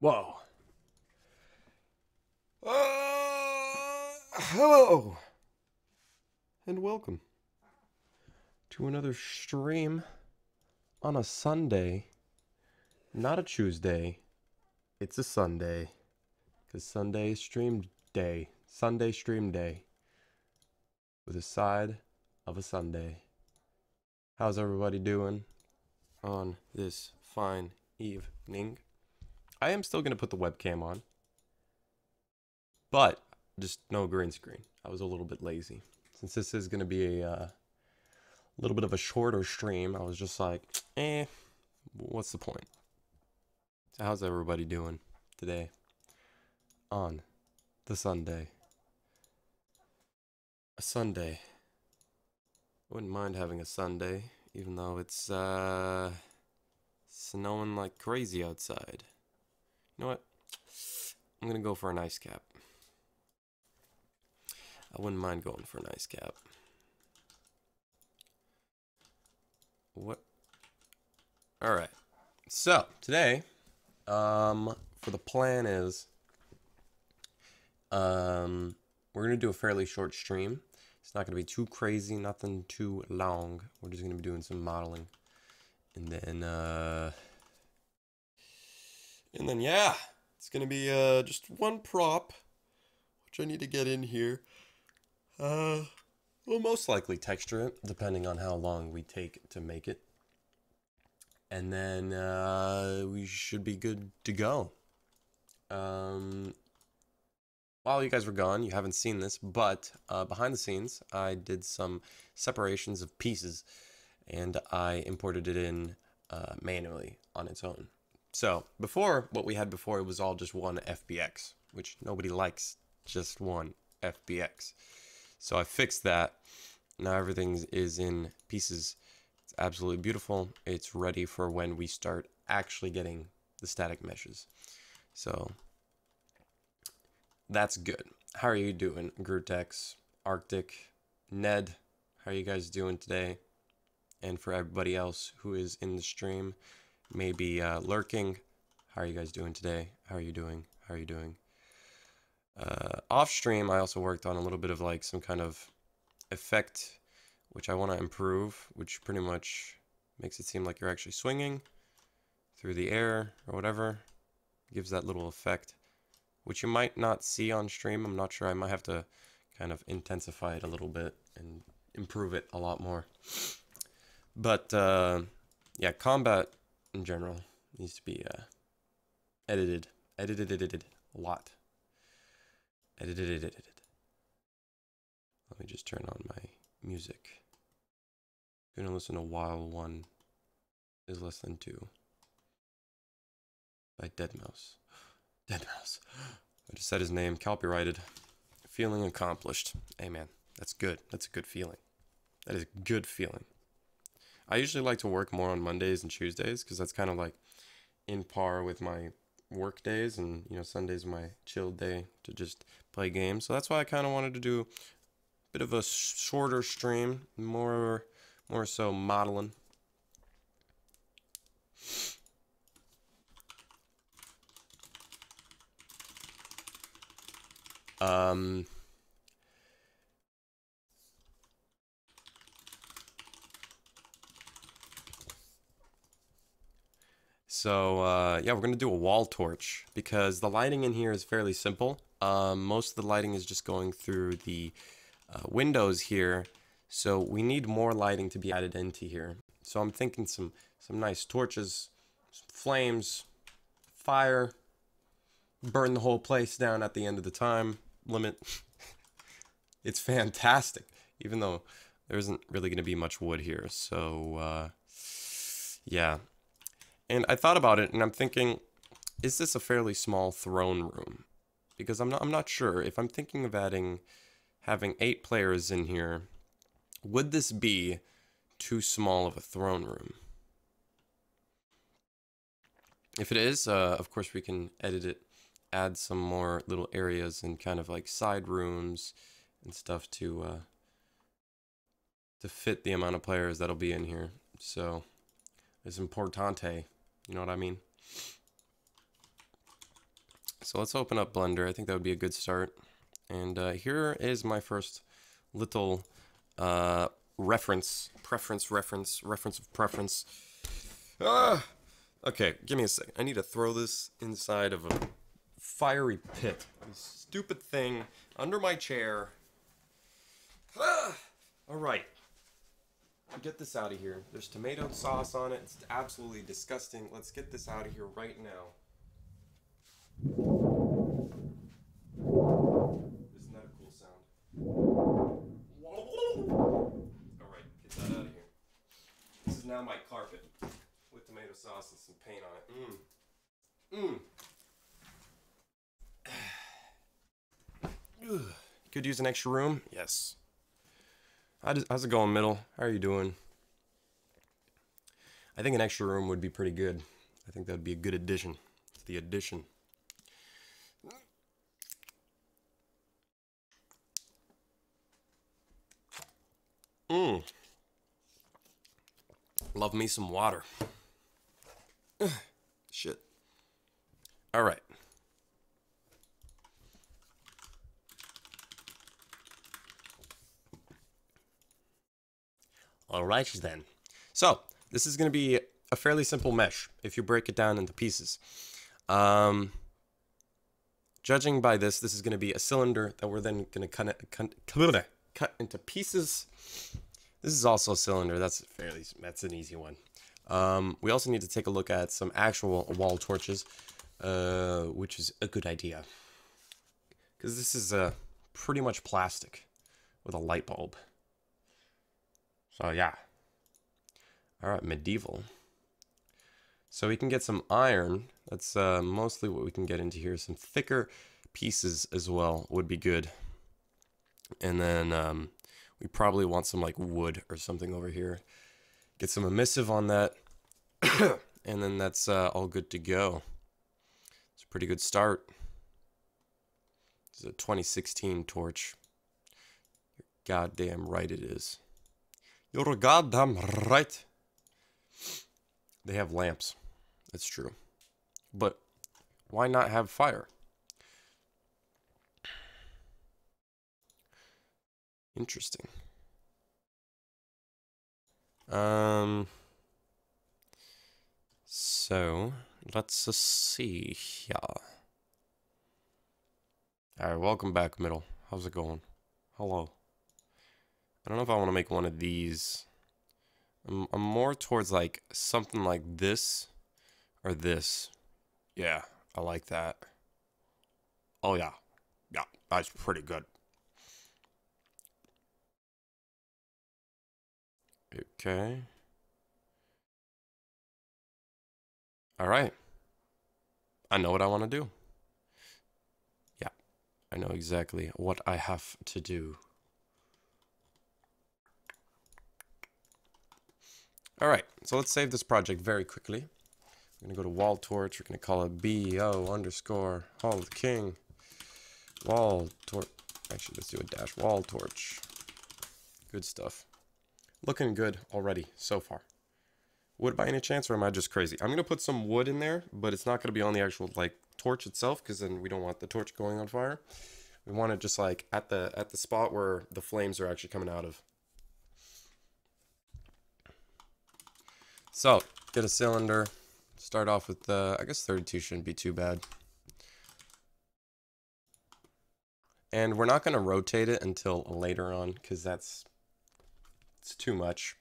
Whoa. Uh, hello. And welcome to another stream on a Sunday. Not a Tuesday. It's a Sunday. Because Sunday is stream day. Sunday stream day. With a side of a Sunday. How's everybody doing on this fine evening? I am still going to put the webcam on. But just no green screen. I was a little bit lazy. Since this is going to be a uh, little bit of a shorter stream, I was just like, eh, what's the point? So how's everybody doing today on the Sunday? A Sunday. I wouldn't mind having a Sunday, even though it's uh, snowing like crazy outside. Know what? I'm gonna go for an ice cap. I wouldn't mind going for an ice cap. What? All right. So today, um, for the plan is, um, we're gonna do a fairly short stream. It's not gonna be too crazy, nothing too long. We're just gonna be doing some modeling, and then, uh, and then yeah, it's gonna be uh just one prop, which I need to get in here. Uh, we'll most likely texture it, depending on how long we take to make it. And then uh, we should be good to go. Um, while you guys were gone, you haven't seen this, but uh, behind the scenes, I did some separations of pieces, and I imported it in uh, manually on its own. So before, what we had before, it was all just one FBX, which nobody likes just one FBX. So I fixed that. Now everything is in pieces. It's absolutely beautiful. It's ready for when we start actually getting the static meshes. So that's good. How are you doing, Grutex, Arctic, Ned? How are you guys doing today? And for everybody else who is in the stream, maybe uh, lurking, how are you guys doing today? How are you doing? How are you doing? Uh, off stream, I also worked on a little bit of like some kind of effect, which I want to improve, which pretty much makes it seem like you're actually swinging through the air or whatever. Gives that little effect, which you might not see on stream. I'm not sure. I might have to kind of intensify it a little bit and improve it a lot more. But uh, yeah, combat in general needs to be uh, edited, edited, edited a lot. Edited, edited, edited. Let me just turn on my music. gonna listen to while one is less than two by deadmau5. Dead Mouse. I just said his name, copyrighted. Feeling accomplished. Man, that's good. That's a good feeling. That is a good feeling. I usually like to work more on Mondays and Tuesdays because that's kind of like in par with my work days and you know Sunday's my chill day to just play games. So that's why I kind of wanted to do a bit of a shorter stream, more more so modeling. Um So uh, yeah, we're gonna do a wall torch because the lighting in here is fairly simple. Um, most of the lighting is just going through the uh, windows here, so we need more lighting to be added into here. So I'm thinking some some nice torches, some flames, fire, burn the whole place down at the end of the time limit. it's fantastic, even though there isn't really gonna be much wood here. So uh, yeah, and I thought about it and I'm thinking, is this a fairly small throne room? Because I'm not I'm not sure. If I'm thinking of adding having eight players in here, would this be too small of a throne room? If it is, uh, of course we can edit it, add some more little areas and kind of like side rooms and stuff to uh, to fit the amount of players that'll be in here. So it's importante you know what I mean? So let's open up Blender. I think that would be a good start. And uh, here is my first little uh, reference, preference, reference, reference of preference. Ah! Okay, give me a second. I need to throw this inside of a fiery pit. This stupid thing under my chair. Ah! All right. Get this out of here. There's tomato sauce on it. It's absolutely disgusting. Let's get this out of here right now. Isn't that a cool sound? Alright, get that out of here. This is now my carpet with tomato sauce and some paint on it. Mmm. Mmm. Could use an extra room? Yes. How's it going, middle? How are you doing? I think an extra room would be pretty good. I think that would be a good addition to the addition. Mmm. Love me some water. Shit. All right. All right then. So this is going to be a fairly simple mesh if you break it down into pieces. Um, judging by this, this is going to be a cylinder that we're then going to cut, cut, cut into pieces. This is also a cylinder. That's fairly. That's an easy one. Um, we also need to take a look at some actual wall torches, uh, which is a good idea. Because this is uh, pretty much plastic with a light bulb. So yeah. Alright, medieval. So we can get some iron. That's uh, mostly what we can get into here. Some thicker pieces as well would be good. And then um, we probably want some like wood or something over here. Get some emissive on that. and then that's uh, all good to go. It's a pretty good start. This is a 2016 torch. You're goddamn right it is. You're goddamn right. They have lamps. That's true. But why not have fire? Interesting. Um. So let's see here. All right, welcome back, middle. How's it going? Hello. I don't know if I want to make one of these. I'm, I'm more towards like something like this or this. Yeah, I like that. Oh yeah. Yeah, that's pretty good. Okay. All right. I know what I want to do. Yeah, I know exactly what I have to do. All right, so let's save this project very quickly. We're gonna go to wall torch. We're gonna call it bo underscore hall of king. Wall torch. Actually, let's do a dash wall torch. Good stuff. Looking good already so far. Wood by any chance, or am I just crazy? I'm gonna put some wood in there, but it's not gonna be on the actual like torch itself, because then we don't want the torch going on fire. We want it just like at the at the spot where the flames are actually coming out of. So, get a cylinder. Start off with, the. I guess 32 shouldn't be too bad. And we're not going to rotate it until later on because that's it's too much.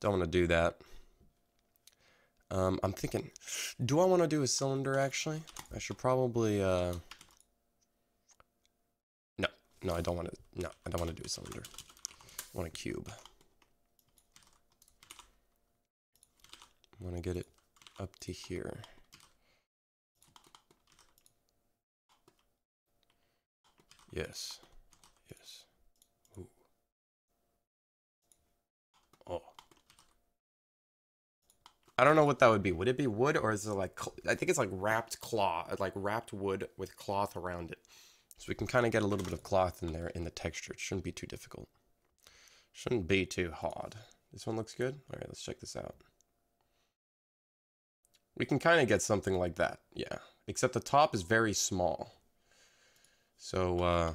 Don't want to do that. Um, I'm thinking, do I want to do a cylinder actually? I should probably, uh, no, no, I don't want to, no, I don't want to do a cylinder. I want a cube. I want to get it up to here. Yes. Yes. Ooh. Oh. I don't know what that would be. Would it be wood or is it like, I think it's like wrapped cloth, like wrapped wood with cloth around it. So we can kind of get a little bit of cloth in there in the texture. It shouldn't be too difficult. Shouldn't be too hard. This one looks good. All right, let's check this out. We can kind of get something like that. Yeah, except the top is very small. So uh,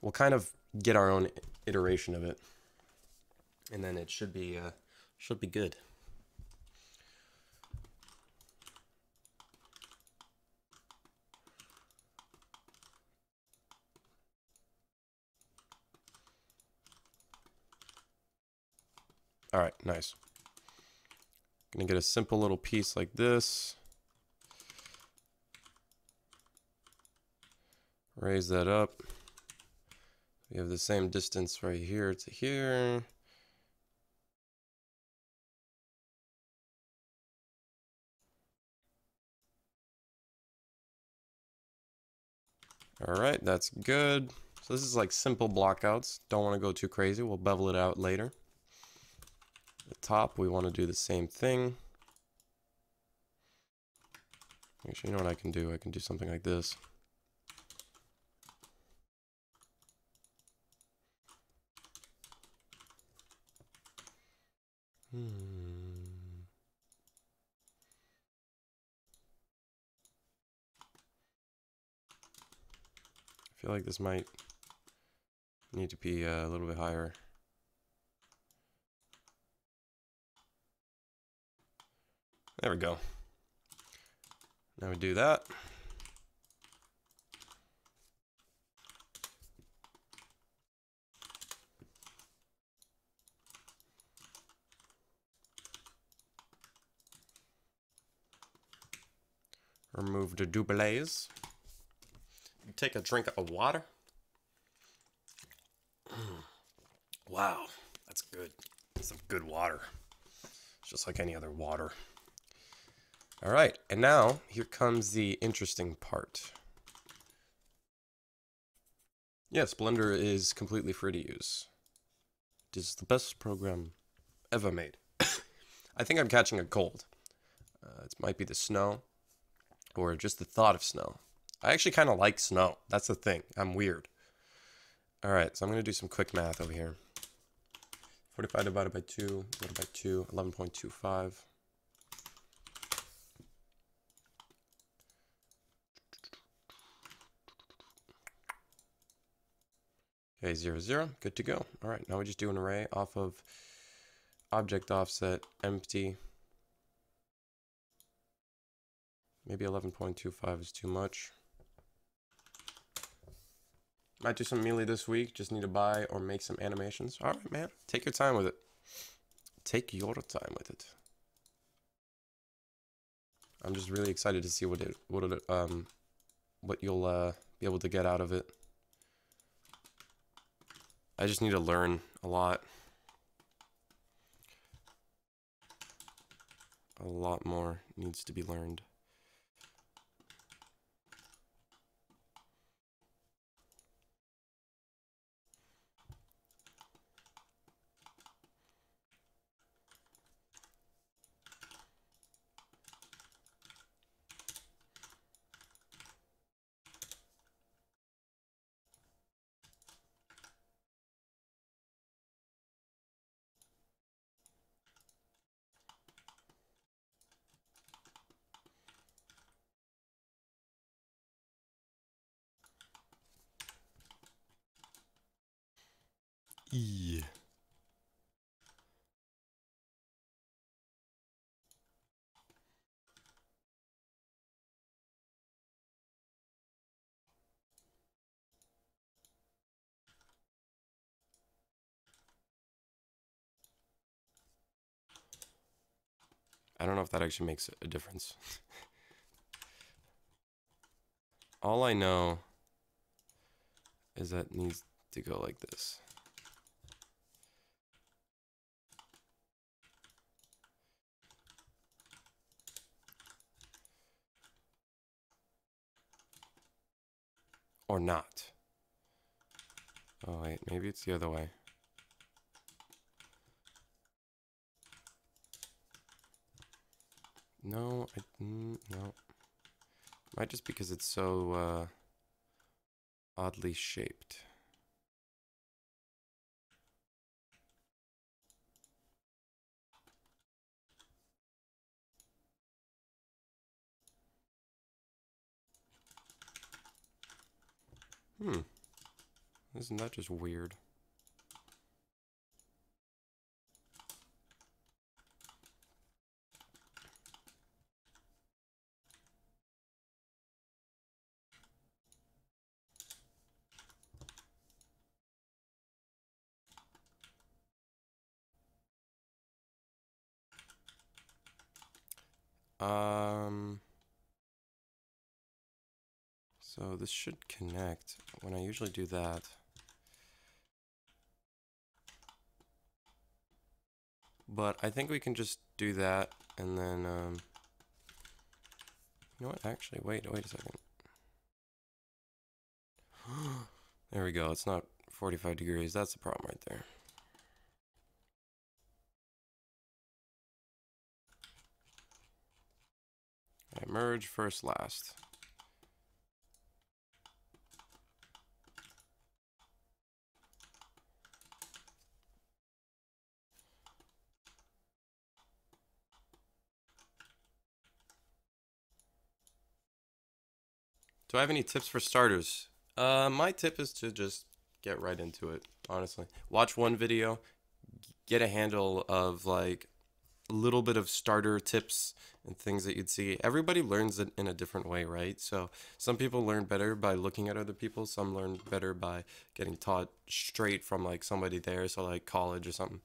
we'll kind of get our own iteration of it, and then it should be uh, should be good. All right, nice. Gonna get a simple little piece like this. Raise that up. We have the same distance right here to here. All right, that's good. So this is like simple blockouts. Don't want to go too crazy. We'll bevel it out later. The top, we want to do the same thing. Actually, you know what I can do? I can do something like this. Hmm. I feel like this might need to be uh, a little bit higher. There we go. Now we do that. Remove the doublets. Take a drink of water. wow, that's good. Some good water. Just like any other water. All right, and now here comes the interesting part. Yes, Blender is completely free to use. It is the best program ever made. I think I'm catching a cold. Uh, it might be the snow or just the thought of snow. I actually kind of like snow. That's the thing. I'm weird. All right, so I'm going to do some quick math over here. 45 divided by 2 divided by 2, 11.25. Okay, zero, zero, good to go. All right, now we just do an array off of object offset empty. Maybe 11.25 is too much. Might do some melee this week. Just need to buy or make some animations. All right, man. Take your time with it. Take your time with it. I'm just really excited to see what it what it um what you'll uh be able to get out of it. I just need to learn a lot. A lot more needs to be learned. I don't know if that actually makes a difference. All I know is that needs to go like this. Or not. Oh wait, maybe it's the other way. No, I, mm, no. Might just because it's so uh, oddly shaped. Hmm. Isn't that just weird? Um, so this should connect when I usually do that. But I think we can just do that and then, um, you know what, actually, wait, wait a second. there we go, it's not 45 degrees, that's the problem right there. Okay, merge first last. Do I have any tips for starters? Uh, my tip is to just get right into it, honestly. Watch one video, get a handle of like little bit of starter tips and things that you'd see. Everybody learns it in a different way, right? So some people learn better by looking at other people, some learn better by getting taught straight from like somebody there, so like college or something.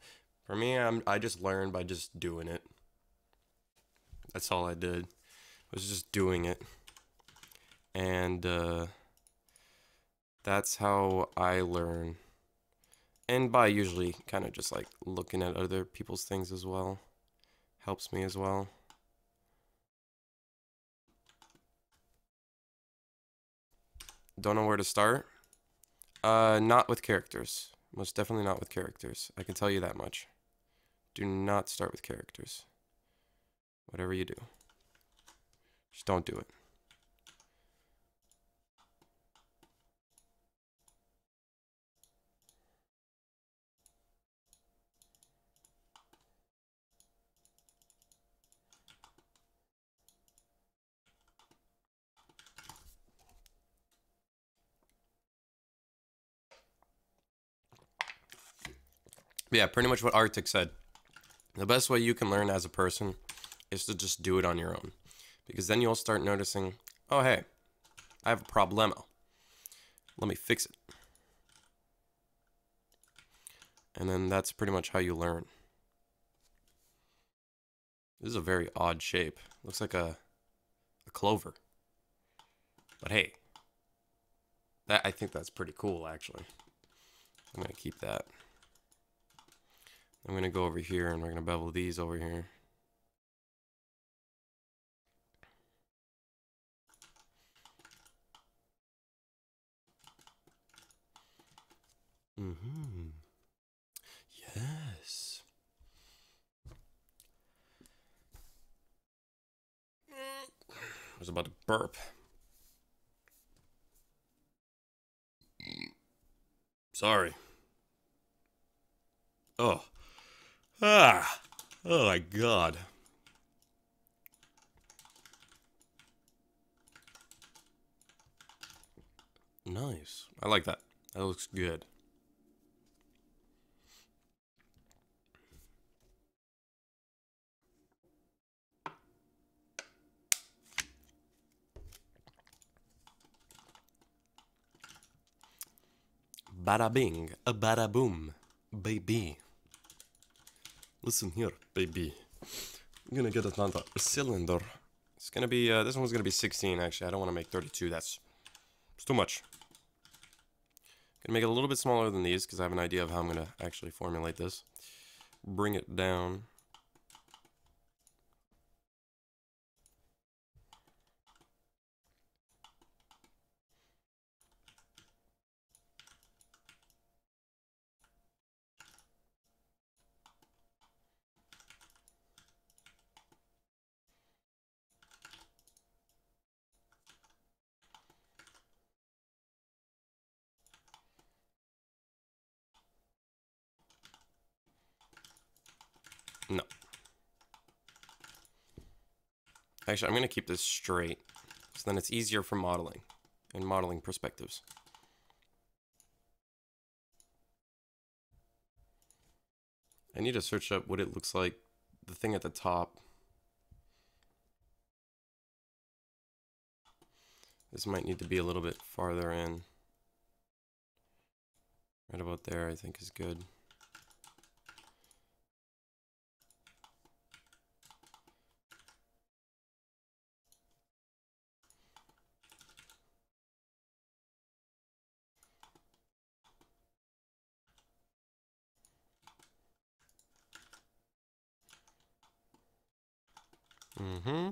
For me, I'm I just learned by just doing it. That's all I did. Was just doing it. And uh that's how I learn. And by usually kind of just like looking at other people's things as well helps me as well. Don't know where to start. Uh, not with characters. Most definitely not with characters. I can tell you that much. Do not start with characters. Whatever you do. Just don't do it. Yeah, pretty much what Arctic said. The best way you can learn as a person is to just do it on your own. Because then you'll start noticing, oh, hey, I have a problemo. Let me fix it. And then that's pretty much how you learn. This is a very odd shape. Looks like a, a clover. But hey, that I think that's pretty cool, actually. I'm going to keep that. I'm going to go over here and we're going to bevel these over here. Mm-hmm. Yes. I was about to burp. Sorry. Oh. Ah. Oh my god. Nice. I like that. That looks good. Bada bing, a bada boom, baby. Listen here, baby. I'm gonna get another cylinder. It's gonna be, uh, this one's gonna be 16 actually. I don't wanna make 32, that's, it's too much. Gonna make it a little bit smaller than these because I have an idea of how I'm gonna actually formulate this. Bring it down. Actually, I'm going to keep this straight. So then it's easier for modeling and modeling perspectives. I need to search up what it looks like, the thing at the top. This might need to be a little bit farther in. Right about there, I think is good. Mm-hmm.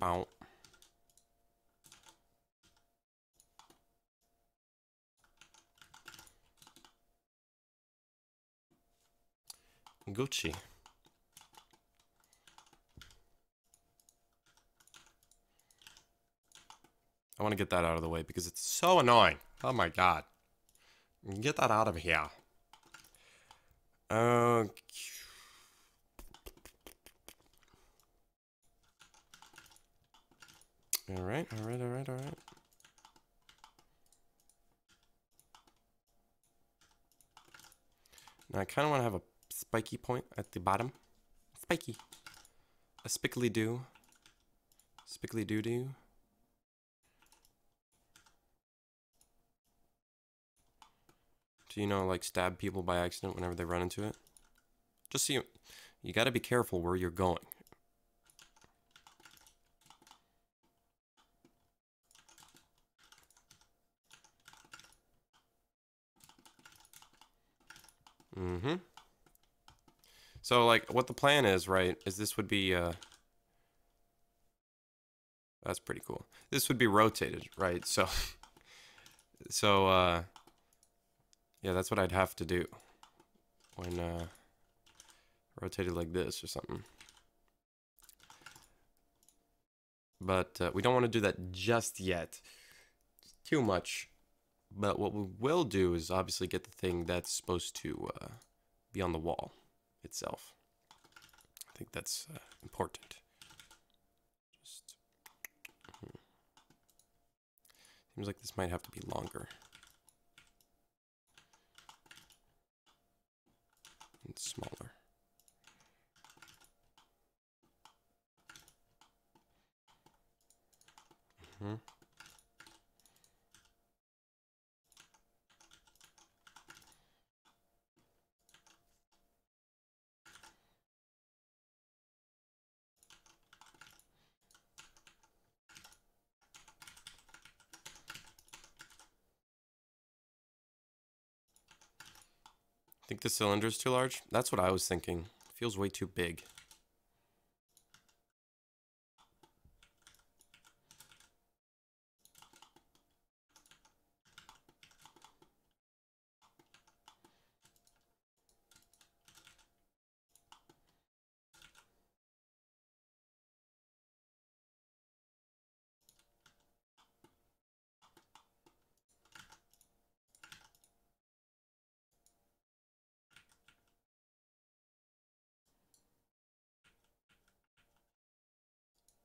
Bow. Gucci. I want to get that out of the way because it's so annoying. Oh my god. Get that out of here. Okay. All right, all right, all right, all right. Now I kind of want to have a spiky point at the bottom. Spiky. A spickly do. Spickly doo doo. Do you know, like, stab people by accident whenever they run into it? Just so you, you gotta be careful where you're going. Mm-hmm. So, like, what the plan is, right, is this would be, uh... That's pretty cool. This would be rotated, right? So, so, uh... Yeah, that's what I'd have to do. When, uh... Rotated like this or something. But, uh, we don't want to do that just yet. Too much. But what we will do is obviously get the thing that's supposed to uh, be on the wall itself. I think that's uh, important. Just hmm. seems like this might have to be longer. And smaller. Mm-hmm. Think the cylinder's too large? That's what I was thinking. Feels way too big.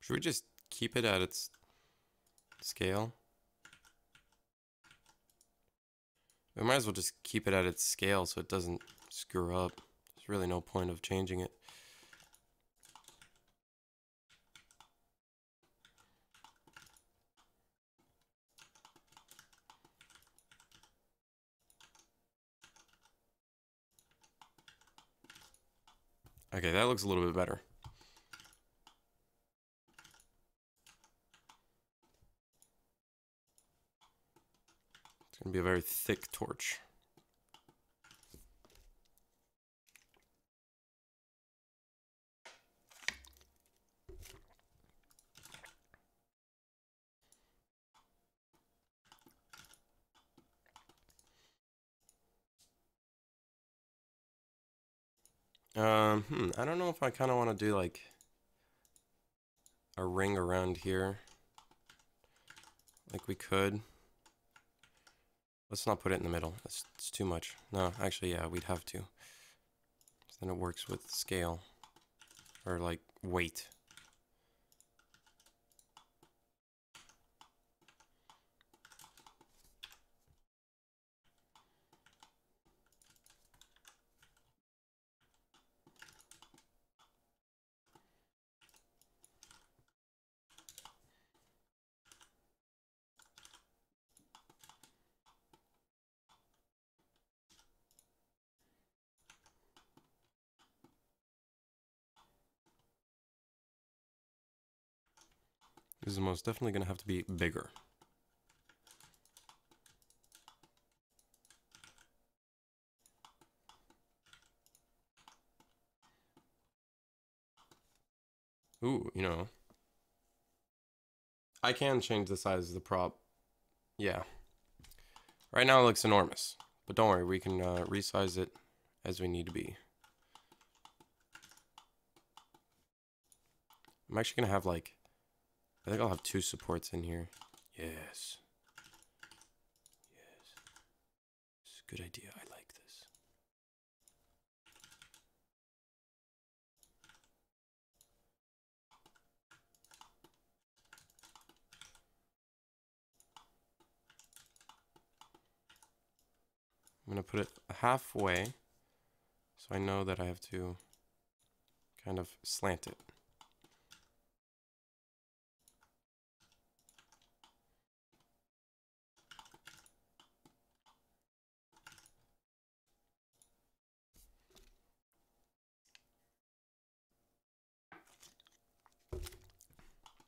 Should we just keep it at its scale? We might as well just keep it at its scale so it doesn't screw up. There's really no point of changing it. Okay, that looks a little bit better. Going to be a very thick torch. Um, hmm, I don't know if I kind of want to do like a ring around here. Like we could. Let's not put it in the middle. That's, that's too much. No, actually, yeah, we'd have to. So then it works with scale. or like weight. Is most definitely going to have to be bigger. Ooh, you know. I can change the size of the prop. Yeah. Right now it looks enormous. But don't worry, we can uh, resize it as we need to be. I'm actually going to have like, I think I'll have two supports in here. Yes. Yes. It's a good idea. I like this. I'm going to put it halfway so I know that I have to kind of slant it.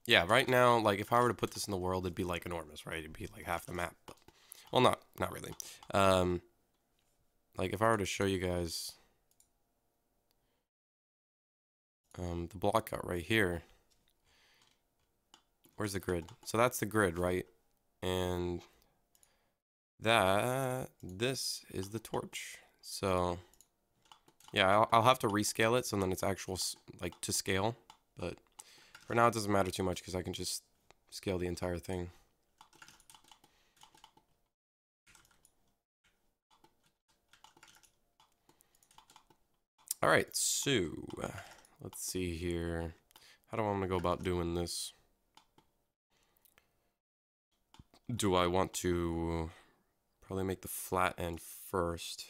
Yeah, right now, like if I were to put this in the world, it'd be like enormous, right? It'd be like half the map. But, well, not not really. Um, like if I were to show you guys um, the block out right here, where's the grid? So that's the grid, right? And that this is the torch. So yeah, I'll, I'll have to rescale it so then it's actual like to scale, but for now, it doesn't matter too much because I can just scale the entire thing. All right, so uh, let's see here. How do I want to go about doing this? Do I want to probably make the flat end first?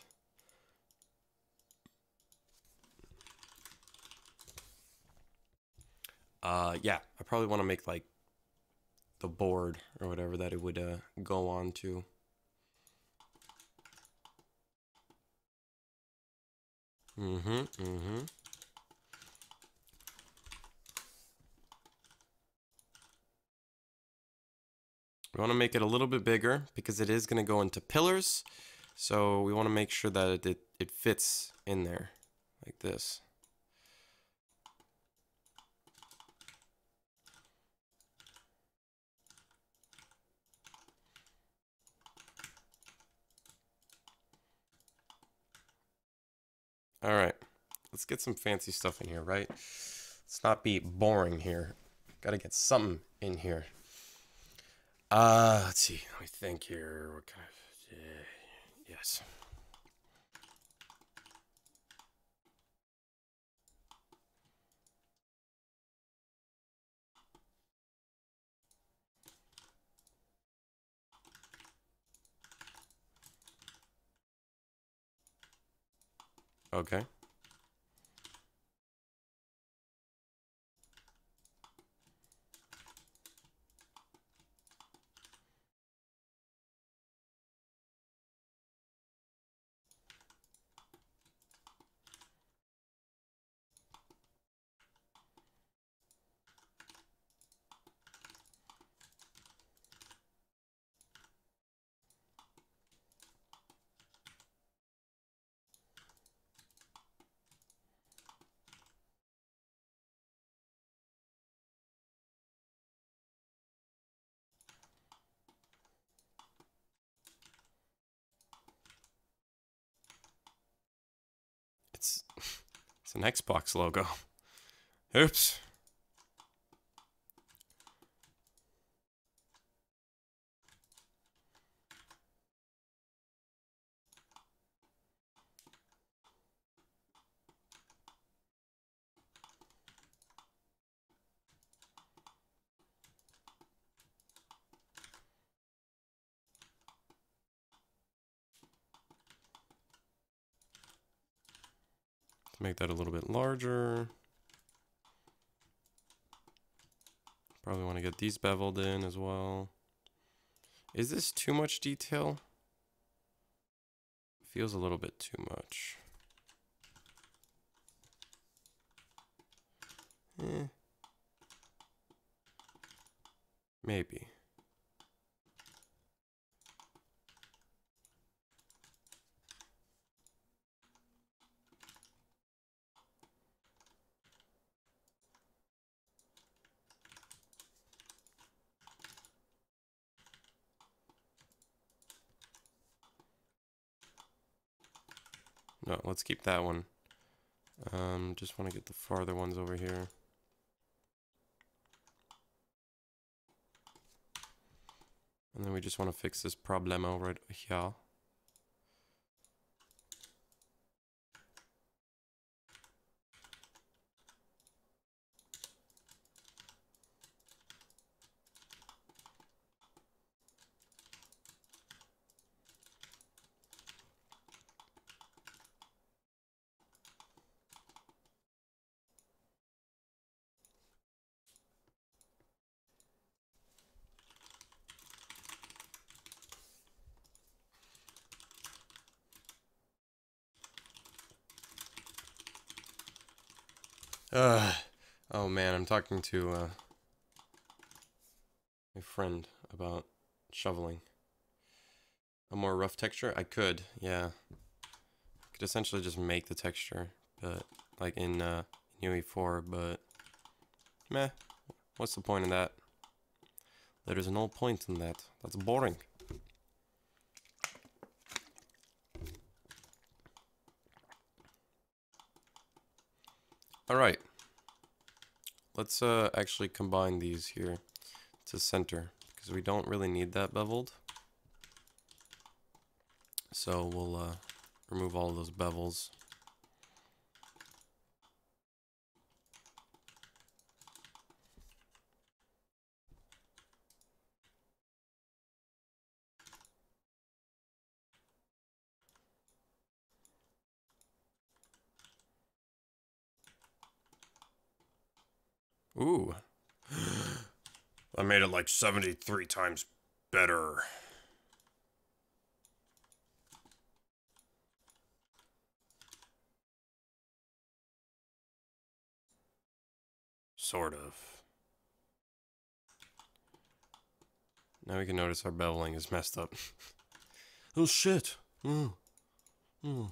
Uh, yeah, I probably want to make like the board or whatever that it would uh, go on to. Mm-hmm, mm-hmm. We want to make it a little bit bigger because it is going to go into pillars. So we want to make sure that it, it fits in there like this. All right, let's get some fancy stuff in here, right? Let's not be boring here. Got to get something in here. Uh, let's see. Let me think here. What kind of? Yes. Okay. It's it's an Xbox logo. Oops. Make that a little bit larger. Probably want to get these beveled in as well. Is this too much detail? Feels a little bit too much. Eh. Maybe. No, let's keep that one. Um, just want to get the farther ones over here. And then we just want to fix this problemo right here. Uh, oh man, I'm talking to uh, my friend about shoveling. A more rough texture? I could, yeah. I could essentially just make the texture, but like in uh, UE4, but meh. What's the point in that? There is no point in that. That's boring. All right. Let's uh, actually combine these here to center because we don't really need that beveled. So we'll uh, remove all those bevels. Ooh. I made it like 73 times better. Sort of. Now we can notice our beveling is messed up. oh shit! Oh. Oh.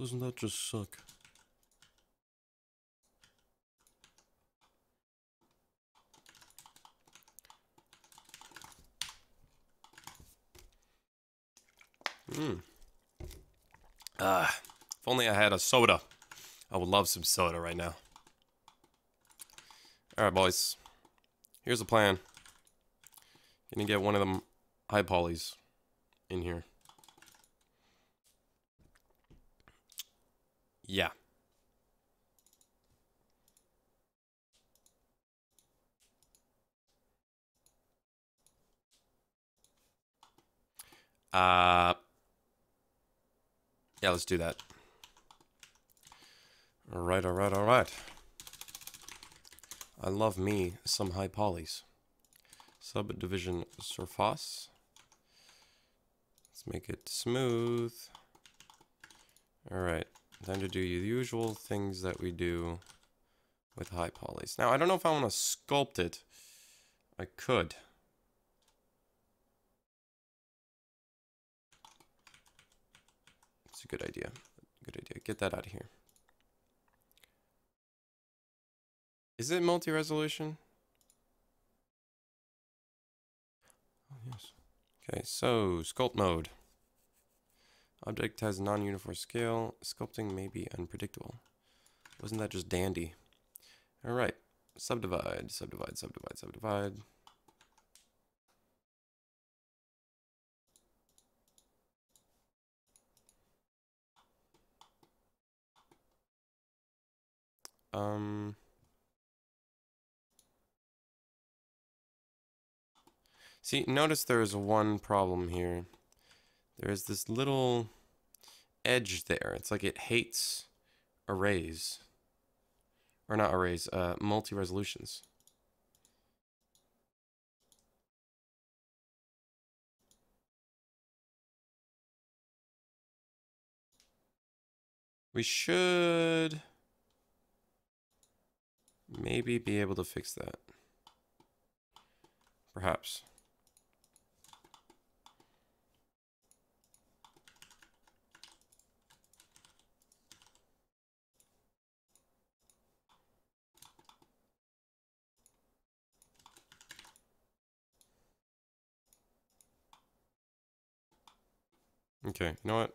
Doesn't that just suck? Mm. Ah, if only I had a soda. I would love some soda right now. Alright, boys. Here's the plan. Gonna get one of them high polys in here. Yeah. Uh, yeah, let's do that. All right, all right, all right. I love me some high polys. Subdivision surface. Let's make it smooth. All right, time to do the usual things that we do with high polys. Now, I don't know if I want to sculpt it. I could. It's a good idea. Good idea. Get that out of here. Is it multi-resolution? Oh, yes. Okay, so sculpt mode. Object has non-uniform scale. Sculpting may be unpredictable. Wasn't that just dandy? All right. Subdivide, subdivide, subdivide, subdivide. Um, see, notice there's one problem here. There's this little edge there. It's like it hates arrays. Or not arrays, uh, multi-resolutions. We should maybe be able to fix that. Perhaps. Okay, you know what?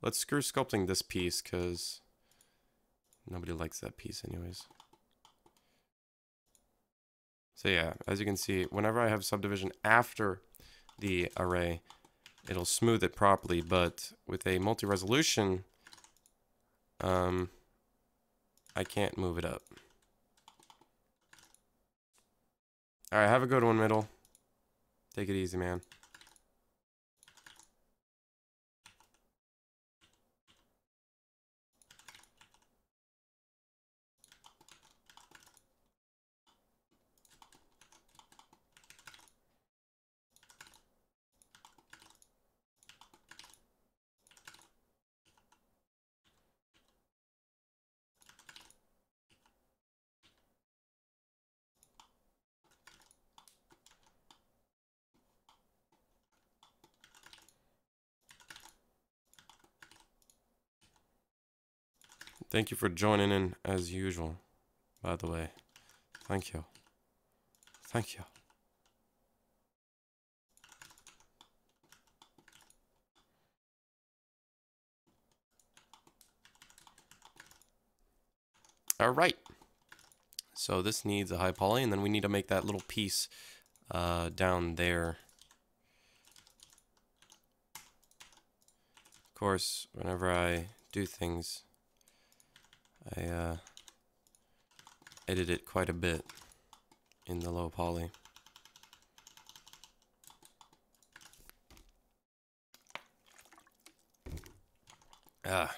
Let's screw sculpting this piece because nobody likes that piece anyways. So yeah, as you can see, whenever I have subdivision after the array, it'll smooth it properly, but with a multi-resolution, um, I can't move it up. Alright, have a good one, middle. Take it easy, man. Thank you for joining in as usual, by the way. Thank you. Thank you. All right. So this needs a high poly, and then we need to make that little piece uh, down there. Of course, whenever I do things, I uh, edit it quite a bit in the low poly. Ah.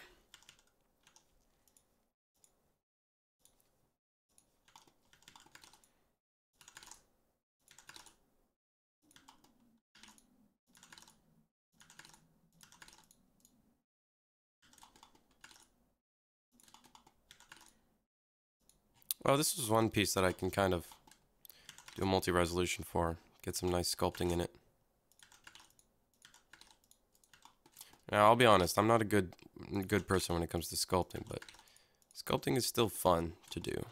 Well, this is one piece that I can kind of do a multi-resolution for. Get some nice sculpting in it. Now, I'll be honest, I'm not a good good person when it comes to sculpting, but sculpting is still fun to do.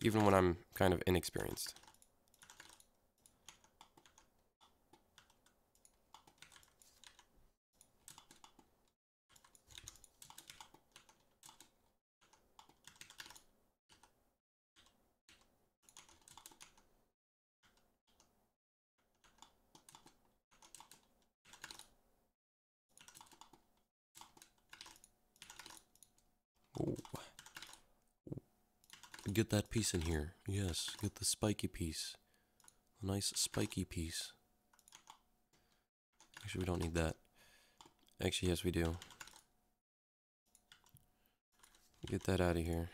Even when I'm kind of inexperienced. Get that piece in here. Yes, get the spiky piece. A nice spiky piece. Actually, we don't need that. Actually, yes, we do. Get that out of here.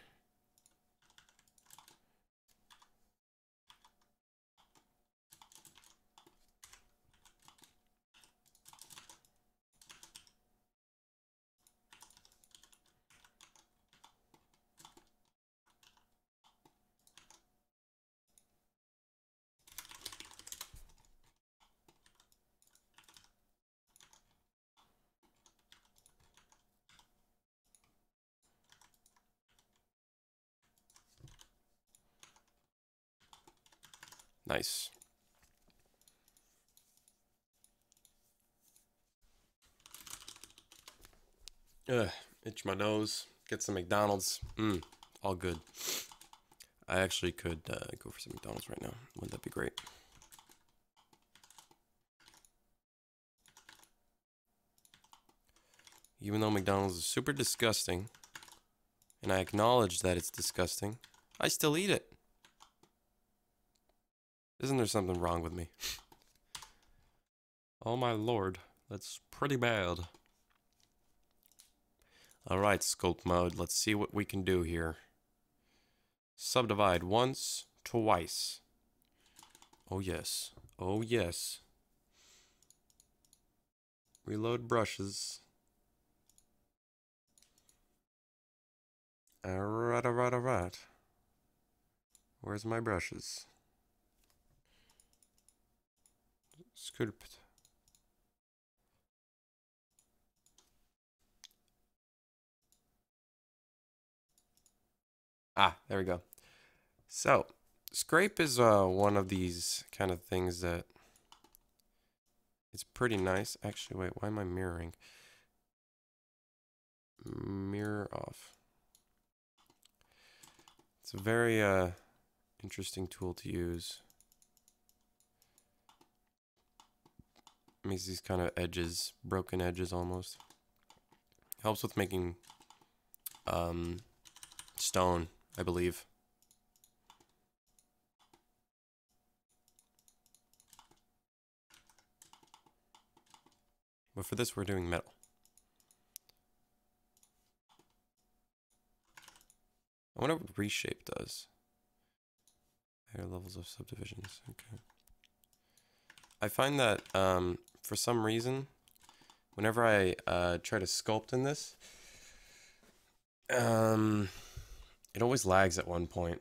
Nice. Ugh, itch my nose. Get some McDonald's. Mmm, all good. I actually could uh, go for some McDonald's right now. Wouldn't that be great? Even though McDonald's is super disgusting, and I acknowledge that it's disgusting, I still eat it. Isn't there something wrong with me? oh my lord, that's pretty bad. Alright, sculpt mode. Let's see what we can do here. Subdivide once, twice. Oh yes. Oh yes. Reload brushes. Alright, alright, alright. Where's my brushes? Sculpt. Ah, there we go. So, scrape is uh, one of these kind of things that it's pretty nice. Actually, wait, why am I mirroring? Mirror off. It's a very uh, interesting tool to use. Makes these kind of edges, broken edges almost. Helps with making um, stone I believe. But for this, we're doing metal. I wonder what reshape does. Higher levels of subdivisions. Okay. I find that um, for some reason, whenever I uh, try to sculpt in this, um, it always lags at one point.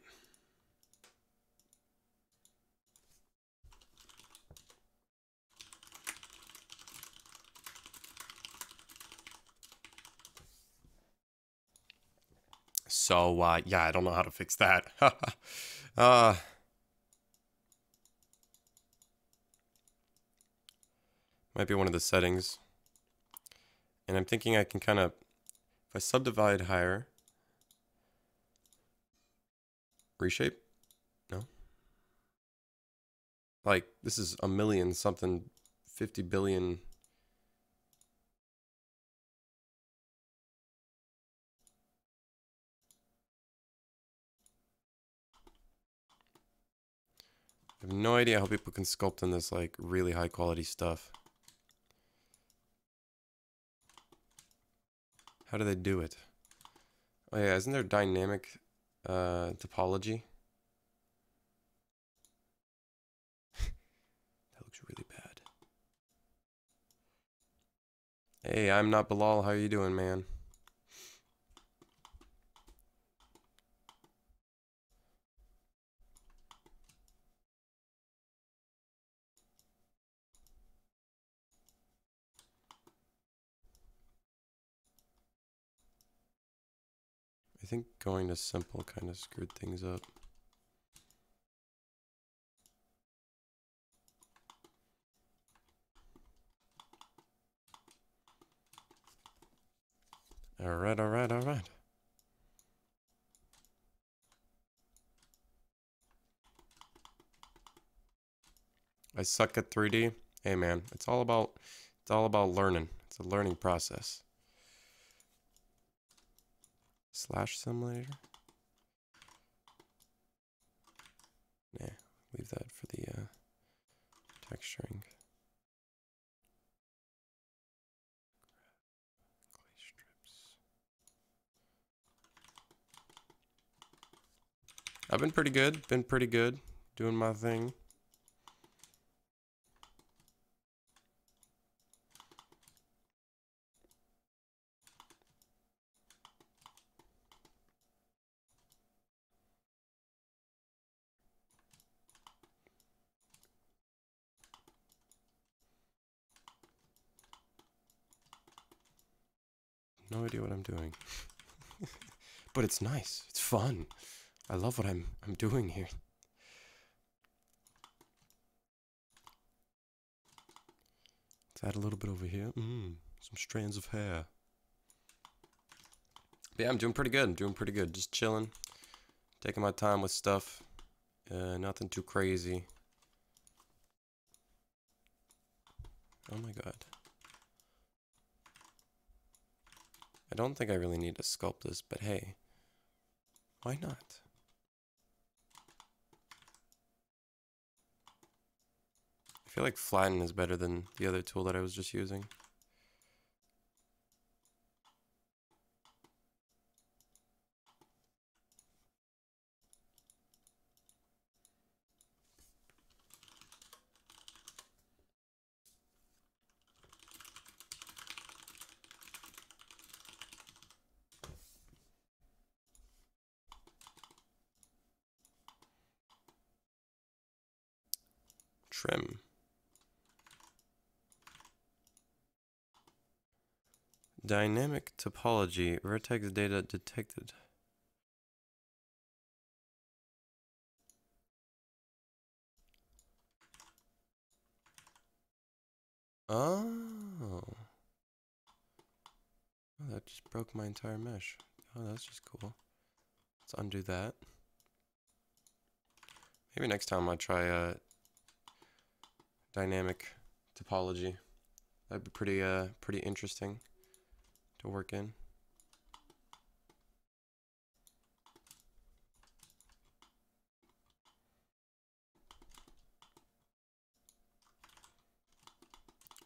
So, uh, yeah, I don't know how to fix that. uh, might be one of the settings. And I'm thinking I can kind of, if I subdivide higher, Reshape? No. Like, this is a million something, 50 billion. I have no idea how people can sculpt in this, like, really high quality stuff. How do they do it? Oh yeah, isn't there dynamic uh, topology. that looks really bad. Hey, I'm not Bilal. How are you doing, man? I think going to simple kind of screwed things up. Alright, alright, alright. I suck at 3D. Hey man, it's all about it's all about learning. It's a learning process. Slash simulator? Nah, leave that for the uh, texturing. I've been pretty good, been pretty good, doing my thing. No idea what I'm doing. but it's nice. It's fun. I love what I'm I'm doing here. Let's add a little bit over here. Mm, some strands of hair. But yeah, I'm doing pretty good. I'm doing pretty good. Just chilling. Taking my time with stuff. Uh, nothing too crazy. Oh my god. I don't think I really need to sculpt this, but hey, why not? I feel like flatten is better than the other tool that I was just using. Trim. Dynamic topology, vertex data detected. Oh. oh. That just broke my entire mesh. Oh, that's just cool. Let's undo that. Maybe next time I'll try uh, dynamic topology. That'd be pretty uh pretty interesting to work in.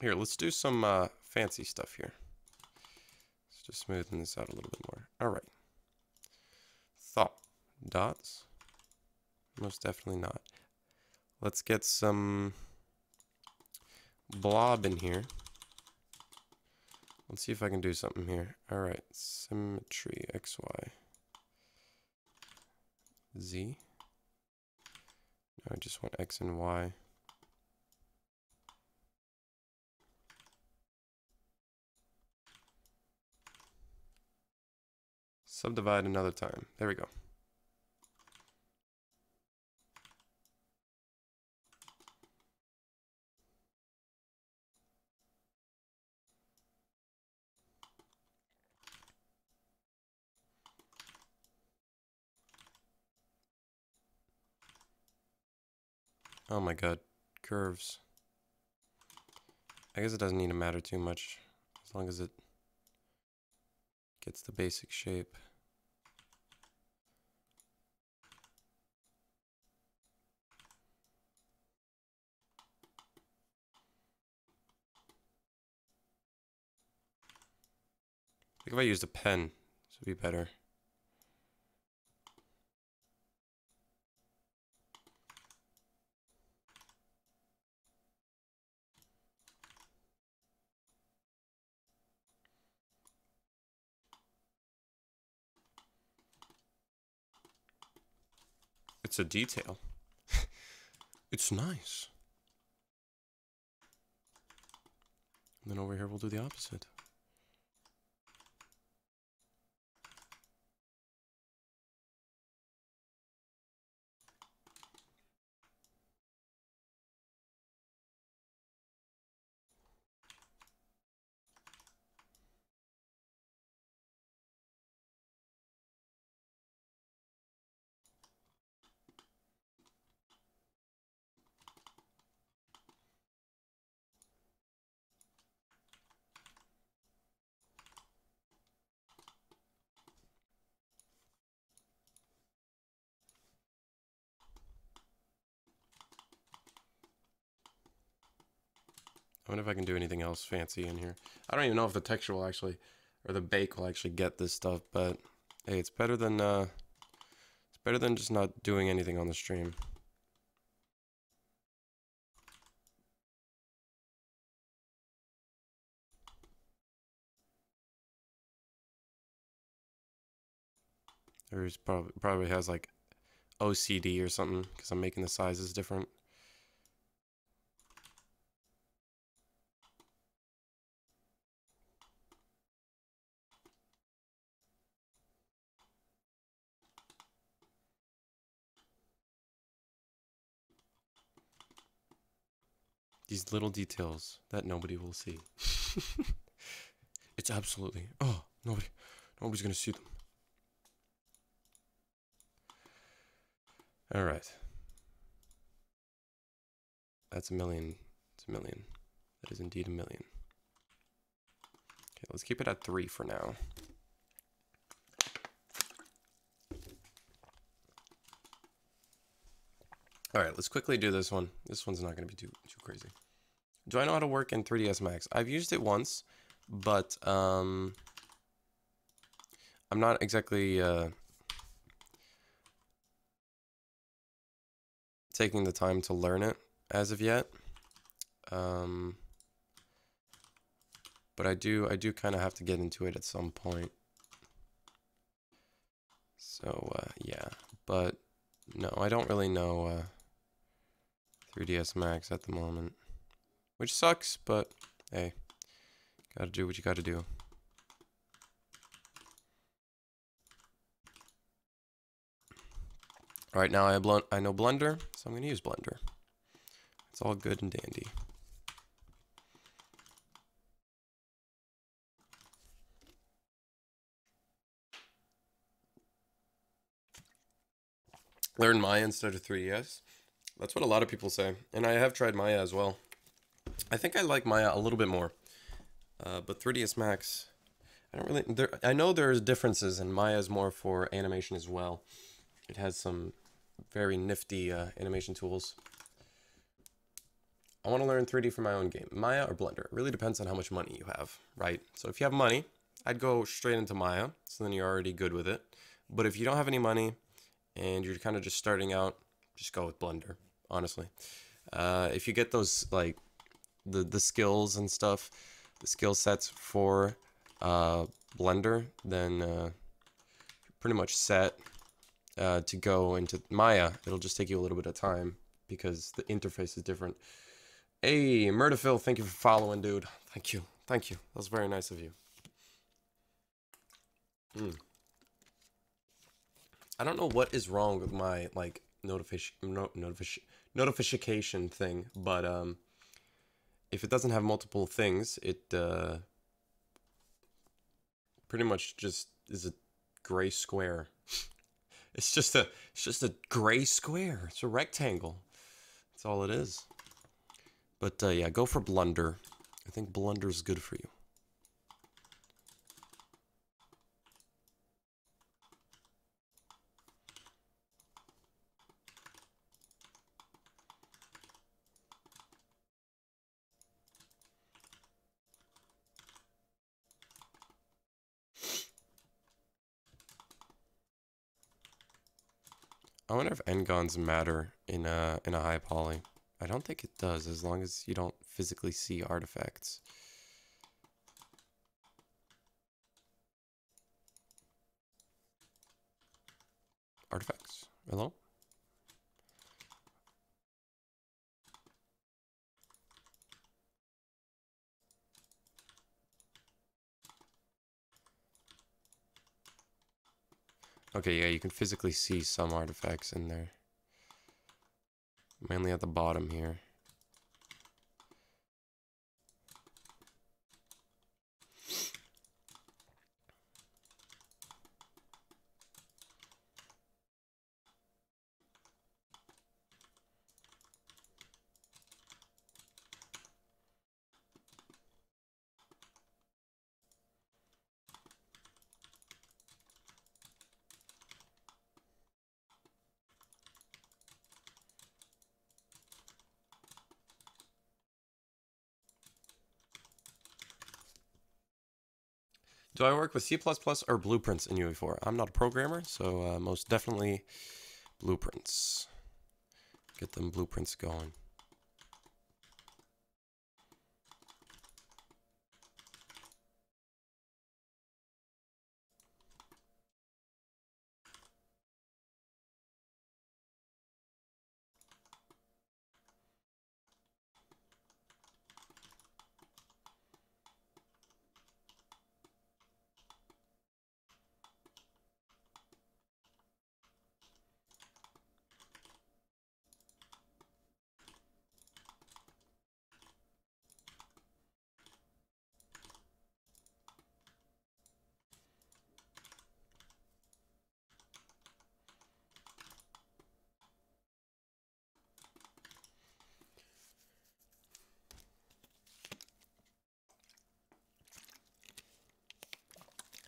Here, let's do some uh, fancy stuff here. Let's just smoothen this out a little bit more. All right. Thought. Dots. Most definitely not. Let's get some blob in here. Let's see if I can do something here. All right, symmetry, X, Y, Z. No, I just want X and Y. Subdivide another time. There we go. Oh my god, curves. I guess it doesn't need to matter too much, as long as it gets the basic shape. Think if I used a pen, this would be better. It's a detail. it's nice. And then over here we'll do the opposite. I wonder if I can do anything else fancy in here. I don't even know if the texture will actually, or the bake will actually get this stuff, but hey, it's better than, uh, it's better than just not doing anything on the stream. He's probably probably has like OCD or something because I'm making the sizes different. These little details that nobody will see. it's absolutely, oh, nobody, nobody's gonna see them. All right. That's a million. It's a million. That is indeed a million. Okay, let's keep it at three for now. All right, let's quickly do this one. This one's not going to be too too crazy. Do I know how to work in 3ds Max? I've used it once, but um, I'm not exactly uh, taking the time to learn it as of yet. Um, but I do I do kind of have to get into it at some point. So uh, yeah, but no, I don't really know. Uh, 3ds Max at the moment. Which sucks, but hey, gotta do what you gotta do. Alright, now I, I know Blender, so I'm gonna use Blender. It's all good and dandy. Learn Maya instead of 3ds. That's what a lot of people say, and I have tried Maya as well. I think I like Maya a little bit more, uh, but 3ds Max, I don't really. There, I know there's differences, and Maya is more for animation as well. It has some very nifty uh, animation tools. I want to learn 3D for my own game, Maya or Blender. It really depends on how much money you have, right? So if you have money, I'd go straight into Maya, so then you're already good with it. But if you don't have any money and you're kind of just starting out, just go with Blender honestly. Uh, if you get those like the the skills and stuff, the skill sets for uh, Blender, then uh, pretty much set uh, to go into Maya. It'll just take you a little bit of time because the interface is different. Hey, Murderphil, thank you for following, dude. Thank you, thank you. That was very nice of you. Mm. I don't know what is wrong with my like notification no, notification notification thing, but um, if it doesn't have multiple things, it uh, pretty much just is a gray square. it's just a it's just a gray square. It's a rectangle. That's all it is. But uh, yeah, go for blunder. I think Blunder's good for you. I wonder if n-gons matter in a in a high poly. I don't think it does, as long as you don't physically see artifacts. Artifacts? Hello? Okay, yeah, you can physically see some artifacts in there. Mainly at the bottom here. Do I work with C++ or blueprints in UE4? I'm not a programmer, so uh, most definitely blueprints. Get them blueprints going.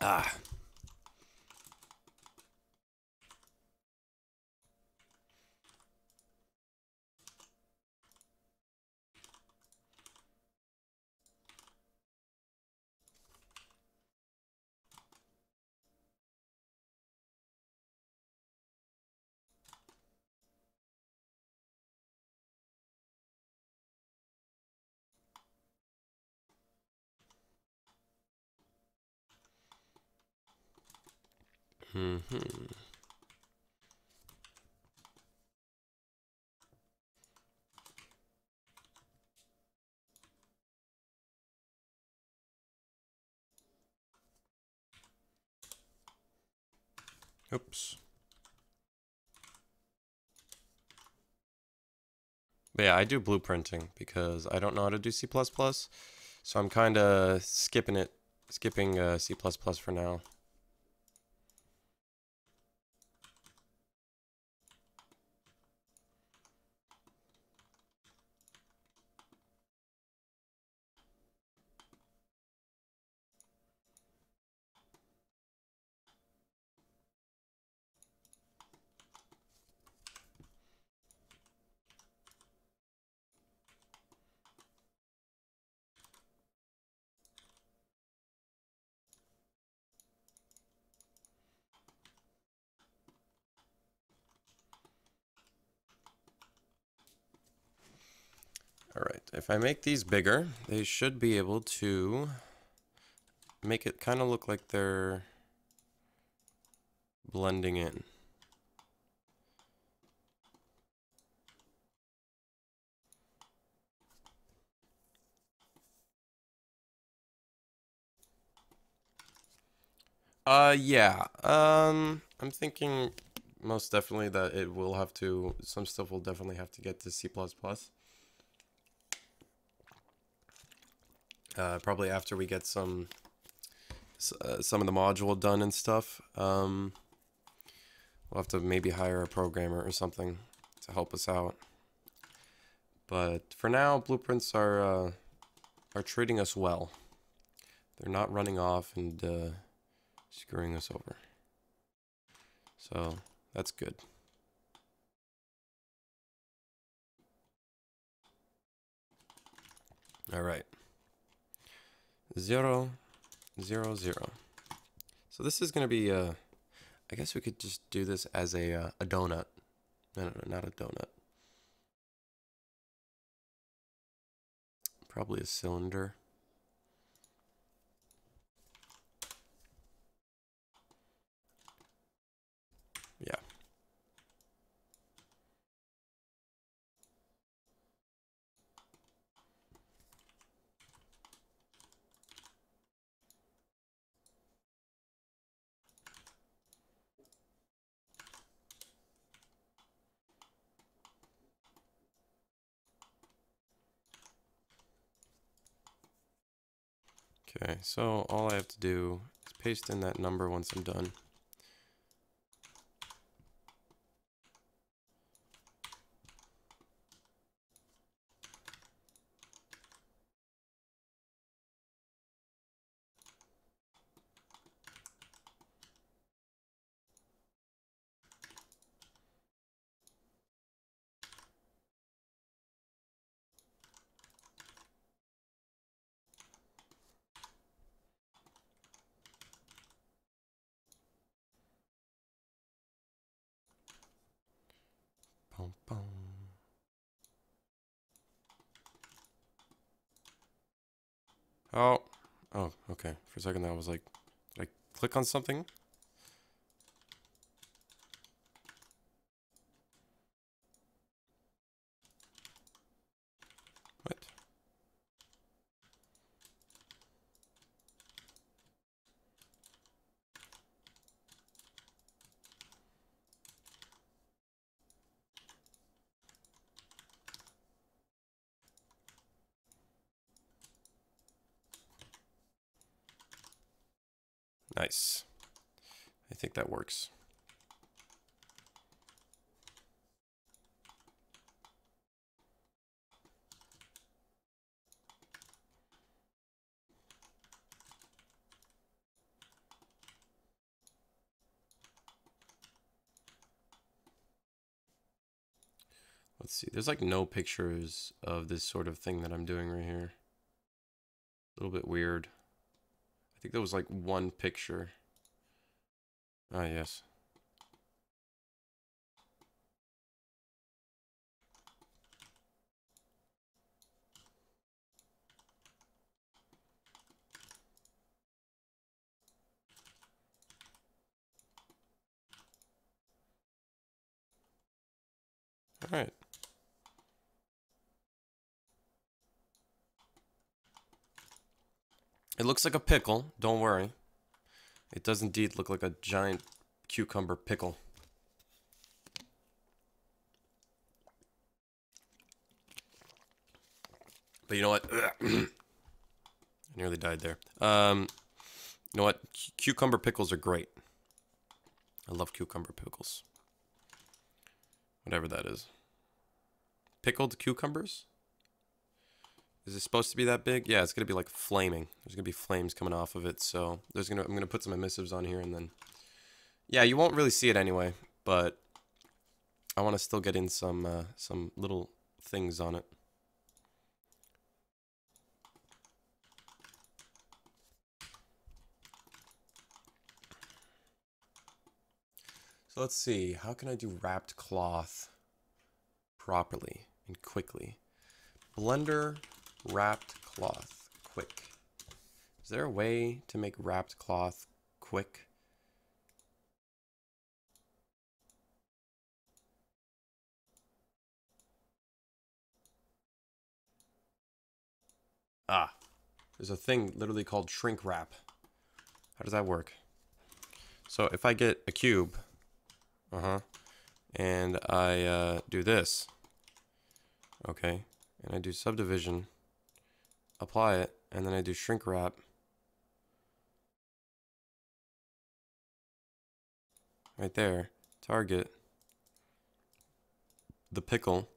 Ah. Hmm Oops. But yeah, I do blueprinting because I don't know how to do C++, so I'm kind of skipping it, skipping uh, C++ for now. I make these bigger, they should be able to make it kind of look like they're blending in. Uh, yeah. Um, I'm thinking most definitely that it will have to, some stuff will definitely have to get to C++. Uh, probably after we get some uh, some of the module done and stuff. Um, we'll have to maybe hire a programmer or something to help us out. But for now, blueprints are uh, are treating us well. They're not running off and uh, screwing us over. So that's good. All right zero, zero, zero. So this is going to be, uh, I guess we could just do this as a, uh, a donut. No, no, no, not a donut. Probably a cylinder. Yeah. Okay, so all I have to do is paste in that number once I'm done. Boom, boom. Oh, oh, okay. For a second, I was like, did I click on something? What? Nice. I think that works. Let's see. There's like no pictures of this sort of thing that I'm doing right here. A little bit weird. I think there was like one picture. Ah, yes. All right. It looks like a pickle, don't worry. It does indeed look like a giant cucumber pickle. But you know what? I nearly died there. Um, you know what? C cucumber pickles are great. I love cucumber pickles. Whatever that is. Pickled cucumbers? Is it supposed to be that big? Yeah, it's gonna be like flaming. There's gonna be flames coming off of it. So there's gonna I'm gonna put some emissives on here and then yeah, you won't really see it anyway. But I want to still get in some uh, some little things on it. So let's see, how can I do wrapped cloth properly and quickly? Blender wrapped cloth quick. Is there a way to make wrapped cloth quick? Ah, there's a thing literally called shrink wrap. How does that work? So if I get a cube, uh-huh. And I uh, do this. Okay. And I do subdivision. Apply it. And then I do shrink wrap. Right there. Target. The pickle.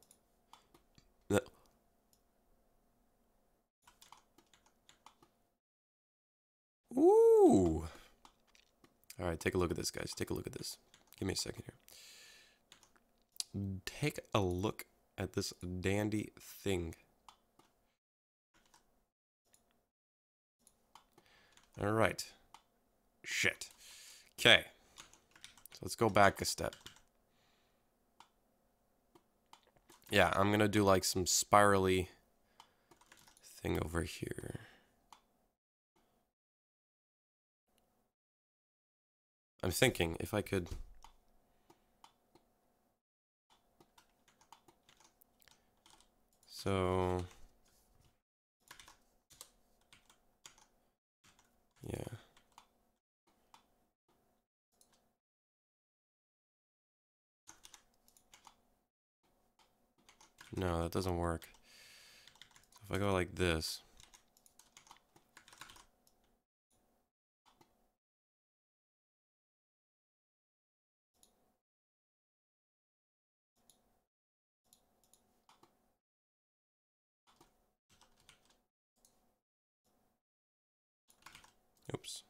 Ooh. All right, take a look at this, guys. Take a look at this. Give me a second here. Take a look at this dandy thing. All right. Shit. Okay. So let's go back a step. Yeah, I'm going to do like some spirally thing over here. I'm thinking if I could So, yeah. No, that doesn't work. If I go like this, Oops.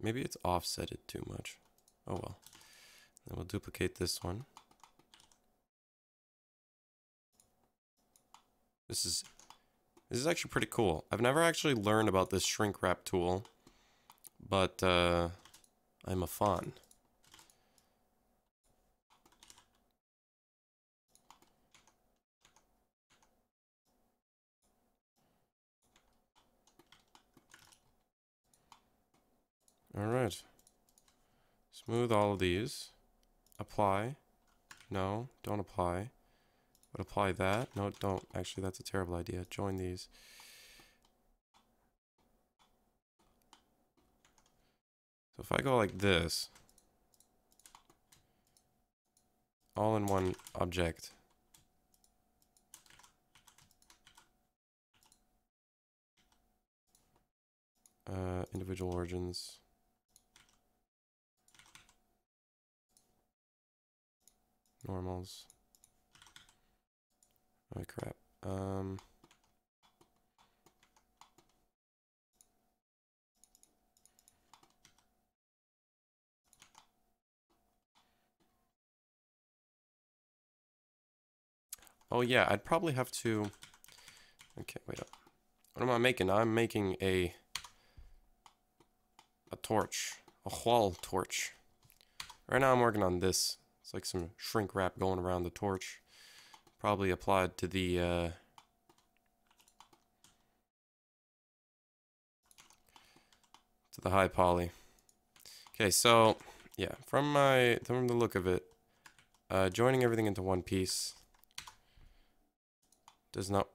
Maybe it's offsetted too much. Oh well. Then we'll duplicate this one. This is this is actually pretty cool. I've never actually learned about this shrink wrap tool, but uh, I'm a fawn. All right. Smooth all of these. Apply. No, don't apply. But apply that. No, don't. Actually, that's a terrible idea. Join these. So if I go like this, all in one object, uh, individual origins, normals, oh crap, um, Oh yeah, I'd probably have to... Okay, wait up. What am I making? I'm making a... A torch. A wall torch. Right now I'm working on this. It's like some shrink wrap going around the torch. Probably applied to the... Uh, to the high poly. Okay, so... Yeah, from my... From the look of it, Uh, joining everything into one piece does not...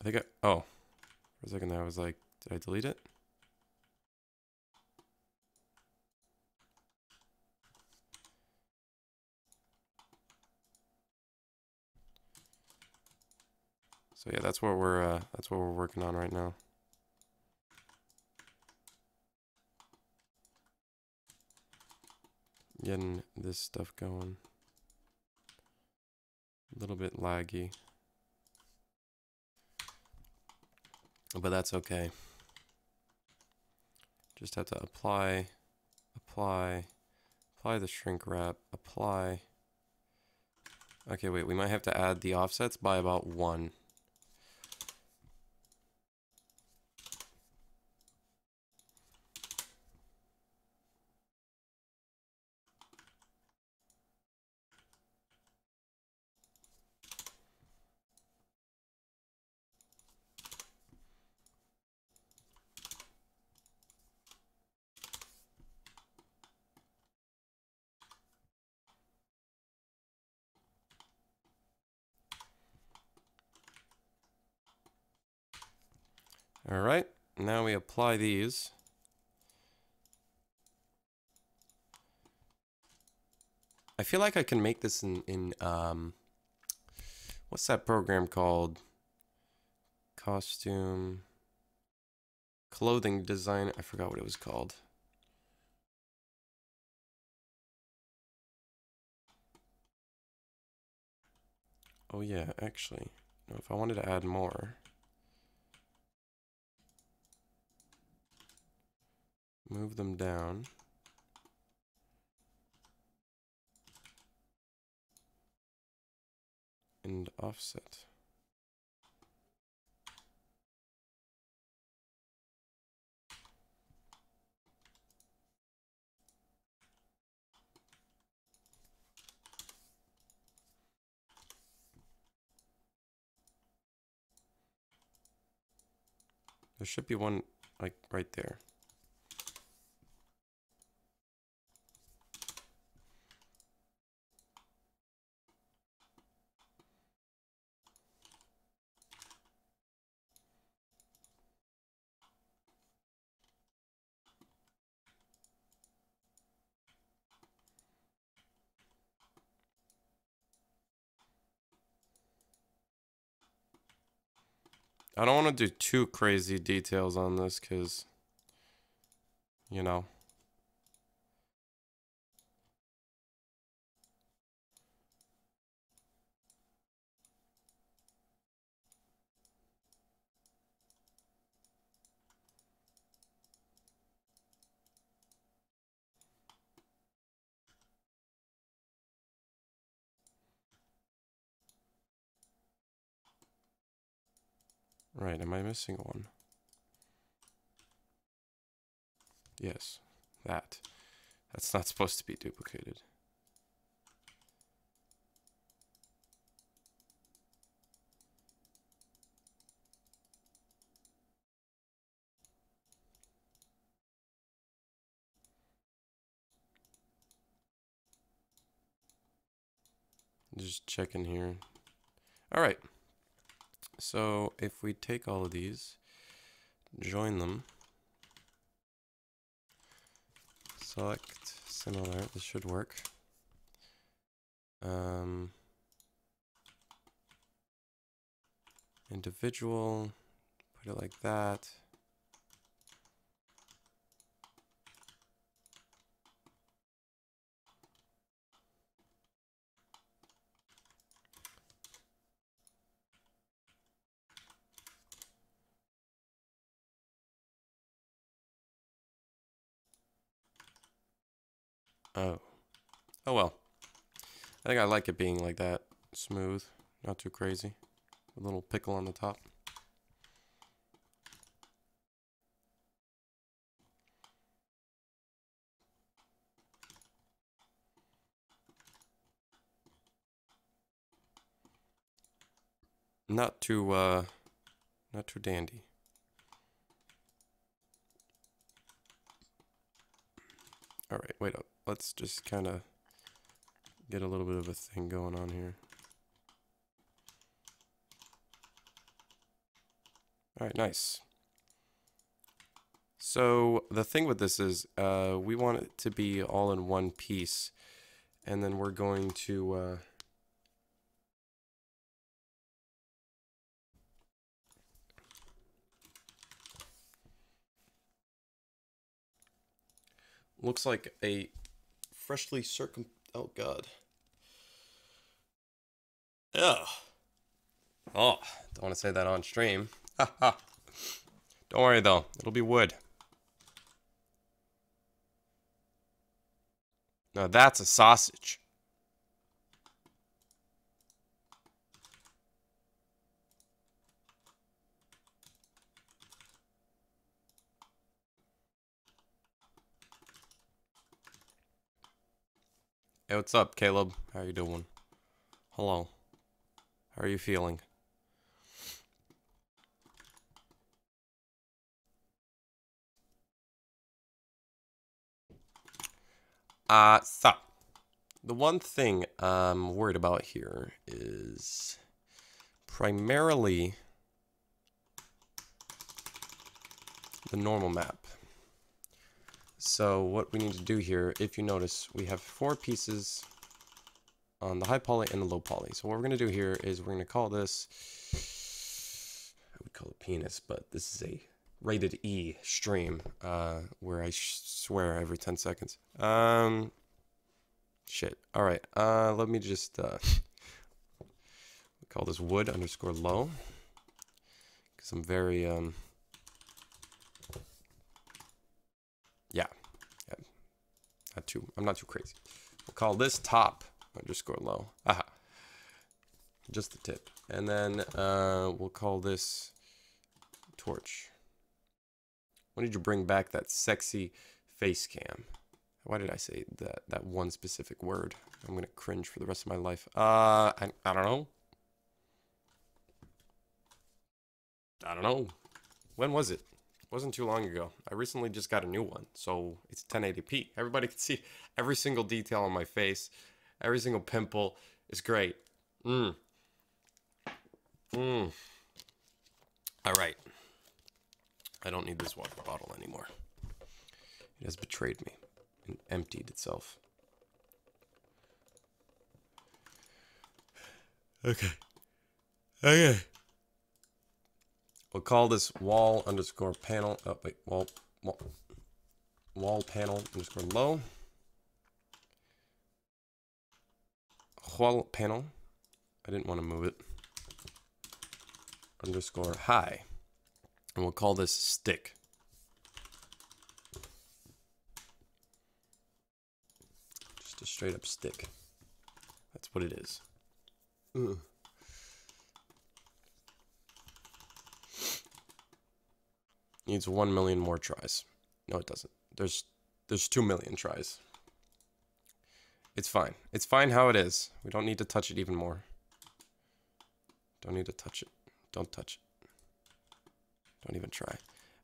I think I... Oh. For a second there, I was like, did I delete it? So yeah, that's what we're uh, that's what we're working on right now. Getting this stuff going. A little bit laggy. But that's okay. Just have to apply, apply, apply the shrink wrap, apply. Okay, wait, we might have to add the offsets by about one. All right, now we apply these. I feel like I can make this in, in um, what's that program called? Costume, clothing design. I forgot what it was called. Oh yeah, actually, if I wanted to add more. Move them down. And offset. There should be one like right there. I don't want to do too crazy details on this because, you know. Right, am I missing one? Yes, that. That's not supposed to be duplicated. Just checking here. All right. So if we take all of these, join them, select similar, this should work. Um, individual, put it like that. Oh. Oh well. I think I like it being like that. Smooth. Not too crazy. A little pickle on the top. Not too, uh, not too dandy. All right, wait up. Let's just kind of get a little bit of a thing going on here. All right, nice. So the thing with this is uh, we want it to be all in one piece. And then we're going to... Uh, looks like a freshly circum... Oh, God. Yeah. Oh, don't want to say that on stream. Don't worry, though. It'll be wood. Now that's a sausage. Hey, what's up, Caleb? How you doing? Hello. How are you feeling? Uh, so, the one thing I'm worried about here is primarily the normal map. So what we need to do here, if you notice, we have four pieces on the high poly and the low poly. So what we're going to do here is we're going to call this, I would call it penis, but this is a rated E stream uh, where I swear every 10 seconds. Um, shit. All right. Uh, let me just uh, call this wood underscore low because I'm very um. Yeah, yeah, not too. I'm not too crazy. We'll call this top underscore low. Aha. Just the tip, and then uh, we'll call this torch. When did you bring back that sexy face cam? Why did I say that that one specific word? I'm gonna cringe for the rest of my life. Uh, I, I don't know. I don't know. When was it? Wasn't too long ago. I recently just got a new one, so it's 1080p. Everybody can see every single detail on my face, every single pimple. is great. Mmm. Mmm. All right. I don't need this water bottle anymore. It has betrayed me and emptied itself. Okay. Okay. We'll call this wall underscore panel. Oh, wait. Wall, wall, wall panel underscore low. Wall panel. I didn't want to move it. Underscore high. And we'll call this stick. Just a straight up stick. That's what it is. Ugh. Needs one million more tries. No, it doesn't. There's there's two million tries. It's fine. It's fine how it is. We don't need to touch it even more. Don't need to touch it. Don't touch it. Don't even try.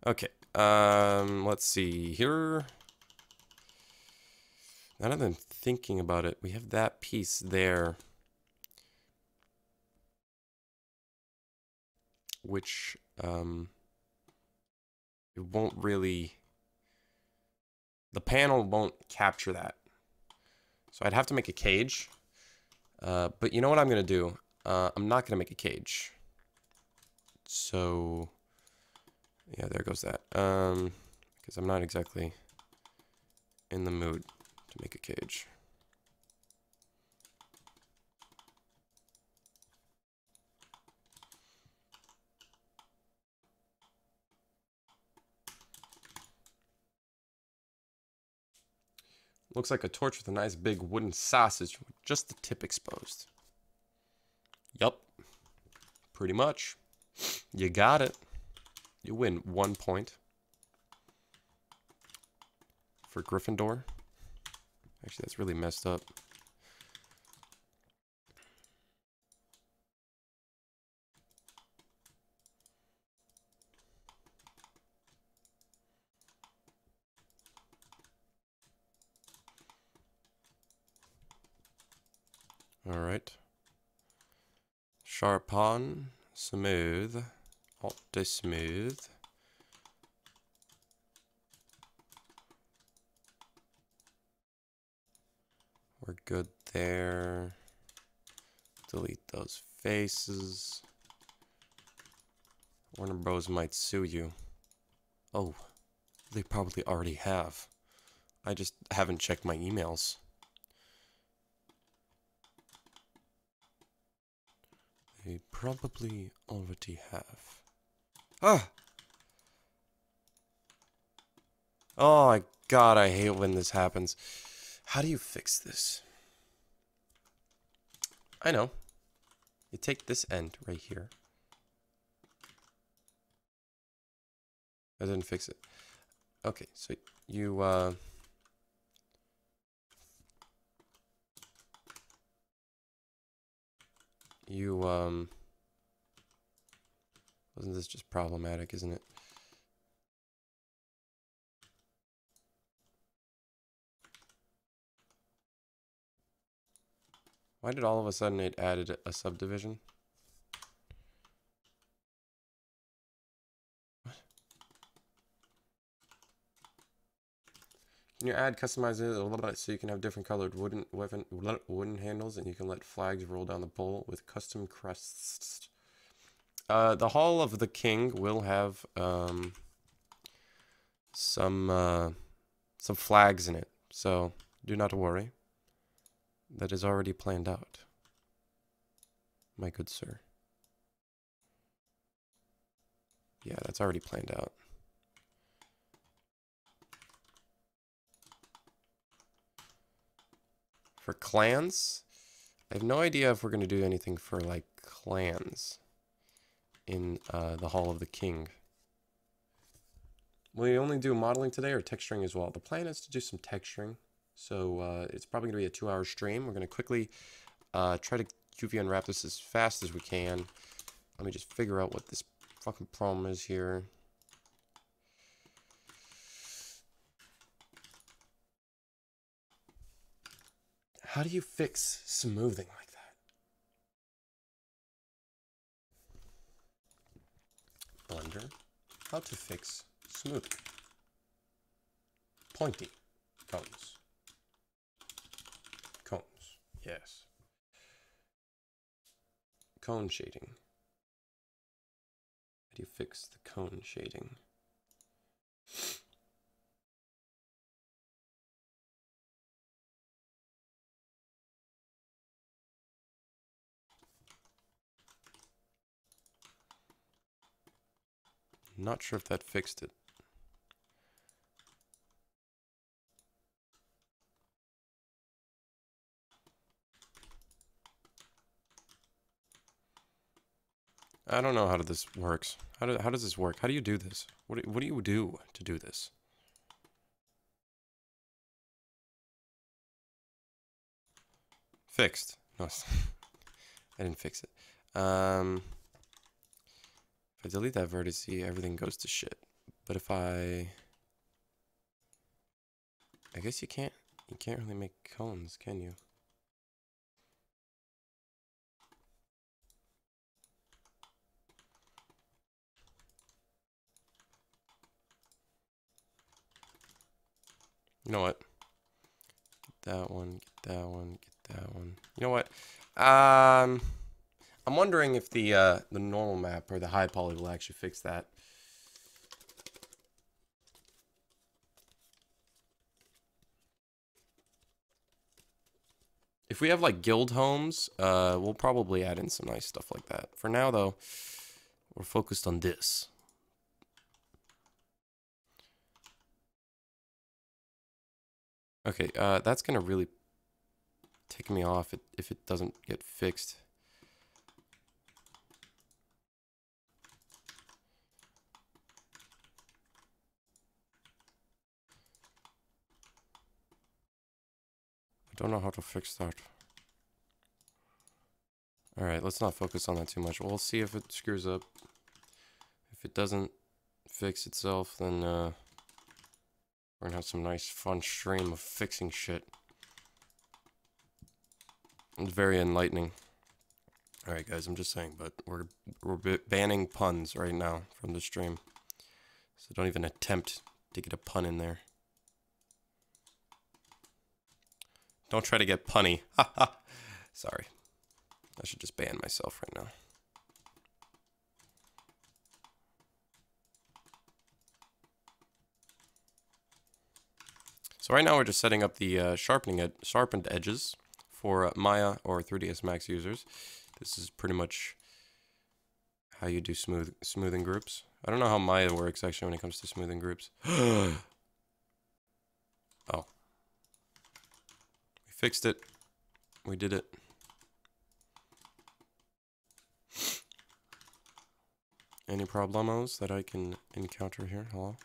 Okay. Um, let's see here. Now that I'm thinking about it, we have that piece there. Which, um, it won't really, the panel won't capture that. So I'd have to make a cage. Uh, but you know what I'm going to do? Uh, I'm not going to make a cage. So yeah, there goes that. Um, because I'm not exactly in the mood to make a cage. Looks like a torch with a nice big wooden sausage with just the tip exposed. Yup. Pretty much. You got it. You win one point for Gryffindor. Actually, that's really messed up. Alright. Sharp on. Smooth. Alt smooth. We're good there. Delete those faces. Warner Bros. might sue you. Oh, they probably already have. I just haven't checked my emails. They probably already have. Ah! Oh my god, I hate when this happens. How do you fix this? I know. You take this end right here. I didn't fix it. Okay, so you, uh... You, um... Wasn't this just problematic, isn't it? Why did all of a sudden it added a subdivision? You add customize it a little bit so you can have different colored wooden weapon wooden handles and you can let flags roll down the pole with custom crests? Uh, the Hall of the King will have um, some uh, some flags in it, so do not worry that is already planned out, my good sir. Yeah, that's already planned out. For clans, I have no idea if we're going to do anything for, like, clans in uh, the Hall of the King. Will you only do modeling today or texturing as well? The plan is to do some texturing. So uh, it's probably going to be a two-hour stream. We're going to quickly uh, try to UV unwrap this as fast as we can. Let me just figure out what this fucking problem is here. How do you fix smoothing like that? Blender. How to fix smoothing. Pointy. Cones. Cones, yes. Cone shading. How do you fix the cone shading? Not sure if that fixed it. I don't know how this works. How, do, how does this work? How do you do this? What do, what do you do to do this? Fixed. No, I didn't fix it. Um, I delete that vertex, everything goes to shit. But if I... I guess you can't, you can't really make cones, can you? You know what? Get that one, get that one, get that one. You know what? Um, I'm wondering if the uh, the normal map or the high poly will actually fix that. If we have like guild homes, uh, we'll probably add in some nice stuff like that. For now, though, we're focused on this. Okay, uh, that's gonna really tick me off if it doesn't get fixed. Don't know how to fix that. Alright, let's not focus on that too much. We'll see if it screws up. If it doesn't fix itself, then uh, we're gonna have some nice fun stream of fixing shit. It's very enlightening. All right, guys, I'm just saying, but we're we're banning puns right now from the stream. So don't even attempt to get a pun in there. Don't try to get punny. Sorry. I should just ban myself right now. So right now we're just setting up the uh, sharpening ed sharpened edges for uh, Maya or 3ds Max users. This is pretty much how you do smooth smoothing groups. I don't know how Maya works actually when it comes to smoothing groups. oh. We fixed it. We did it. Any problemos that I can encounter here? Hello?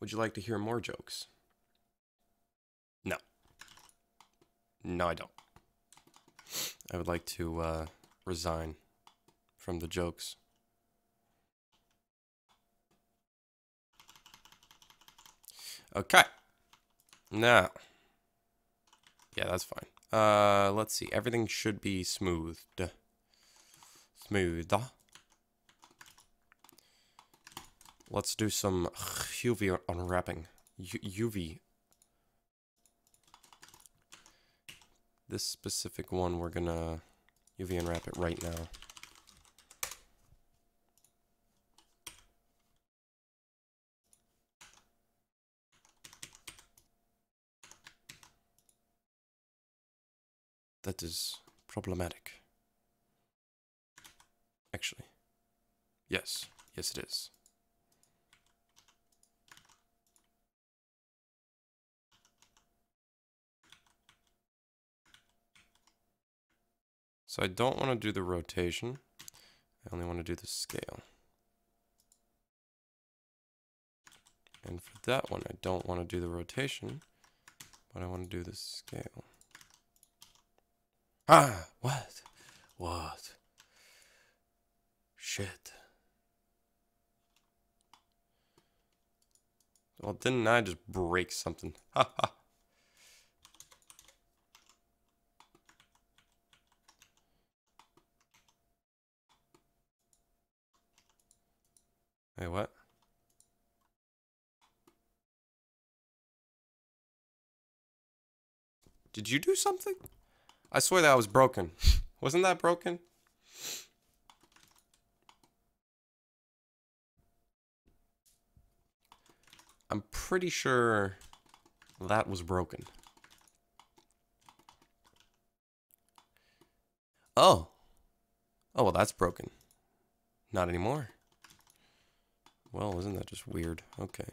Would you like to hear more jokes? No. No, I don't. I would like to uh, resign from the jokes. Okay. Now. Yeah, that's fine. Uh, let's see. Everything should be smoothed. Smooth. Let's do some UV unwrapping. U UV. This specific one, we're gonna UV unwrap it right now. That is problematic. Actually. Yes. Yes, it is. So I don't want to do the rotation. I only want to do the scale. And for that one, I don't want to do the rotation, but I want to do the scale. Ah, what? What? Shit. Well, didn't I just break something? Ha ha. Hey, what? Did you do something? I swear that was broken. Wasn't that broken? I'm pretty sure that was broken. Oh. Oh, well, that's broken. Not anymore. Well, isn't that just weird? Okay.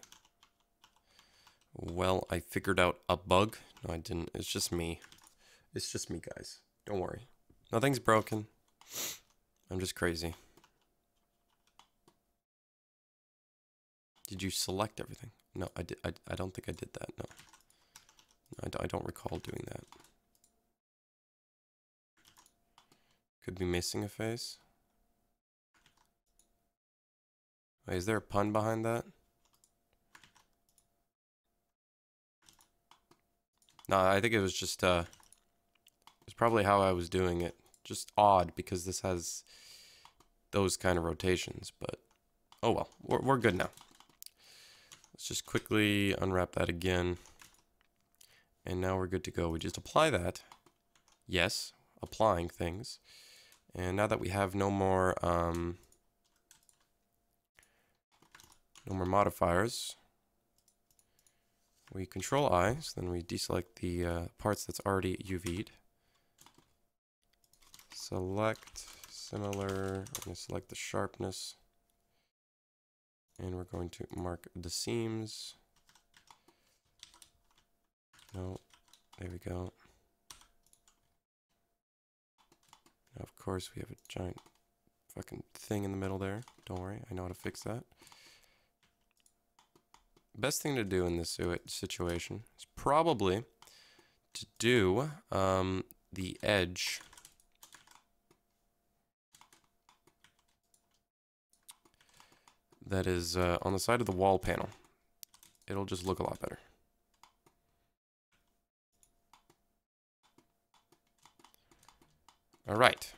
Well, I figured out a bug. No, I didn't. It's just me. It's just me, guys. Don't worry. Nothing's broken. I'm just crazy. Did you select everything? No, I did. I, I don't think I did that. No. I don't recall doing that. Could be missing a face. Wait, is there a pun behind that? No, I think it was just, uh, it's probably how I was doing it. Just odd because this has those kind of rotations, but oh well, we're, we're good now. Let's just quickly unwrap that again. And now we're good to go. We just apply that. Yes, applying things. And now that we have no more, um, no more modifiers. We control I, so then we deselect the uh, parts that's already UV'd. Select similar, I'm going to select the sharpness. And we're going to mark the seams. No, there we go. Now, of course, we have a giant fucking thing in the middle there. Don't worry, I know how to fix that. Best thing to do in this situation is probably to do um, the edge that is uh, on the side of the wall panel. It'll just look a lot better. All right.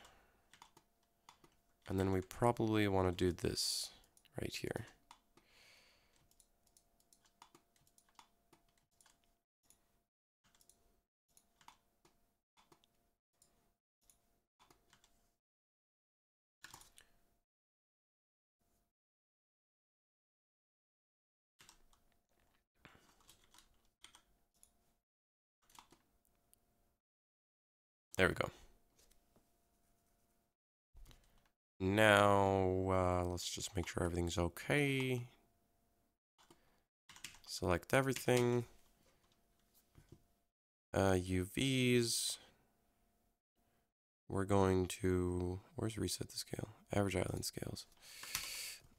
And then we probably want to do this right here. There we go. Now, uh, let's just make sure everything's okay. Select everything. Uh, UVs. We're going to, where's reset the scale? Average island scales.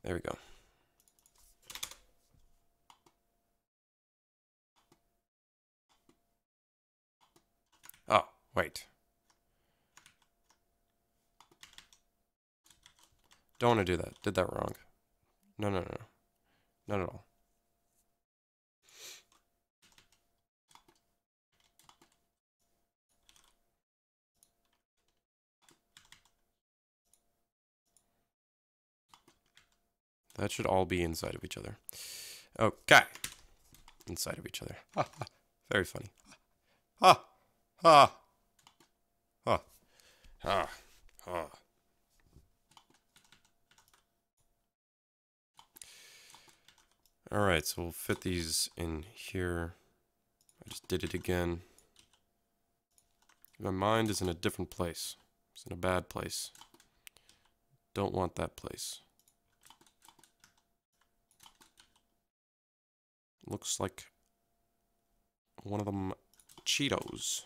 There we go. Oh, wait. Don't want to do that. Did that wrong. No, no, no. Not at all. That should all be inside of each other. Okay. Inside of each other. Very funny. Ha! Ha! Ha! Ha! Ha! All right, so we'll fit these in here. I just did it again. My mind is in a different place. It's in a bad place. Don't want that place. Looks like one of them Cheetos.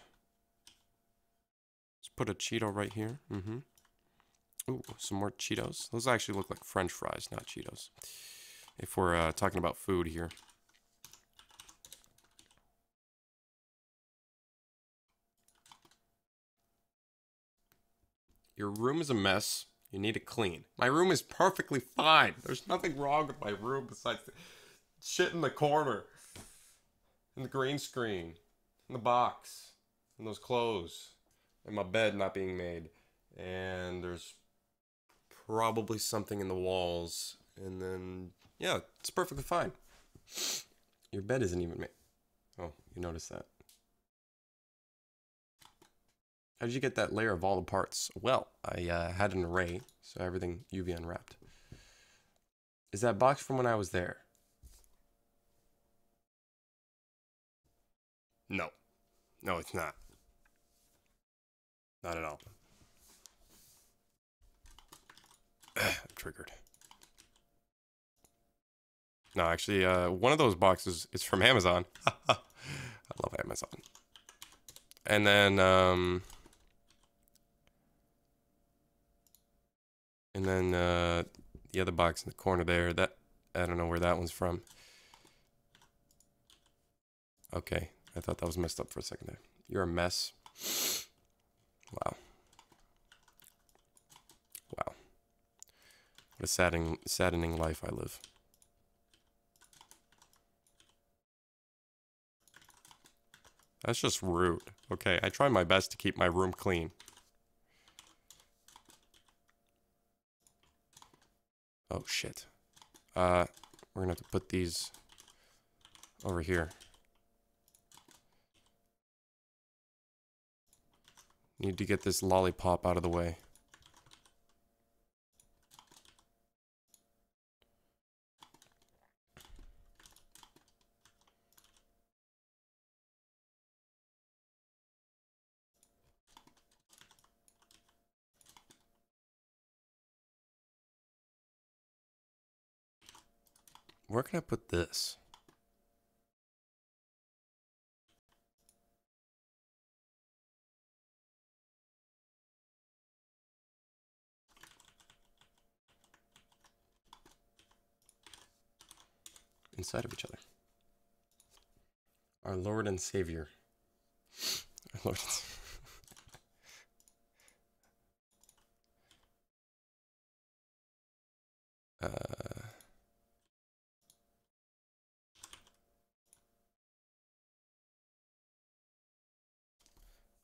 Let's put a Cheeto right here. Mm-hmm. Ooh, some more Cheetos. Those actually look like French fries, not Cheetos if we're uh, talking about food here. Your room is a mess. You need to clean. My room is perfectly fine. There's nothing wrong with my room besides the shit in the corner, in the green screen, in the box, in those clothes, and my bed not being made. And there's probably something in the walls. And then yeah, it's perfectly fine. Your bed isn't even made. Oh, you noticed that. How did you get that layer of all the parts? Well, I uh, had an array, so everything UV unwrapped. Is that box from when I was there? No. No, it's not. Not at all. Triggered. No, actually, uh, one of those boxes is from Amazon. I love Amazon. And then, um, and then uh, the other box in the corner there. That I don't know where that one's from. Okay, I thought that was messed up for a second there. You're a mess. Wow. Wow. What a saddening, saddening life I live. That's just rude. Okay, I try my best to keep my room clean. Oh, shit. Uh, we're gonna have to put these over here. Need to get this lollipop out of the way. Where can I put this? Inside of each other. Our Lord and Savior. Our Lord and Savior. Uh,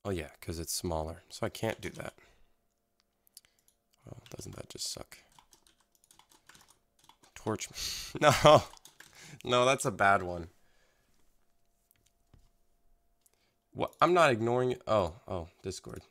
oh yeah, because it's smaller. So I can't do that. Well, doesn't that just suck? Torch. no. No, that's a bad one. What? I'm not ignoring it. Oh, oh, Discord.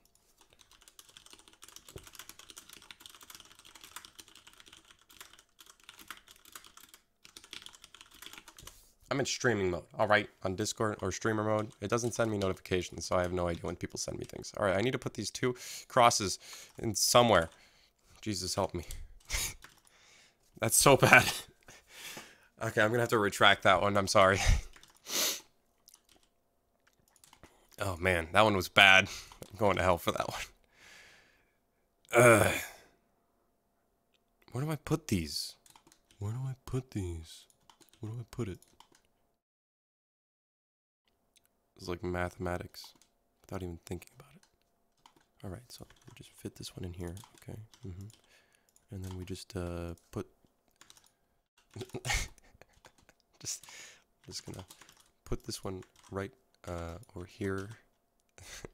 I'm in streaming mode, all right, on Discord or streamer mode. It doesn't send me notifications, so I have no idea when people send me things. All right, I need to put these two crosses in somewhere. Jesus help me. That's so bad. okay, I'm gonna have to retract that one. I'm sorry. oh man, that one was bad. I'm going to hell for that one. Where do I put these? Where do I put these? Where do I put it? It's like mathematics without even thinking about it. All right, so we just fit this one in here. Okay. Mm -hmm. And then we just uh, put. just, just gonna put this one right uh, over here.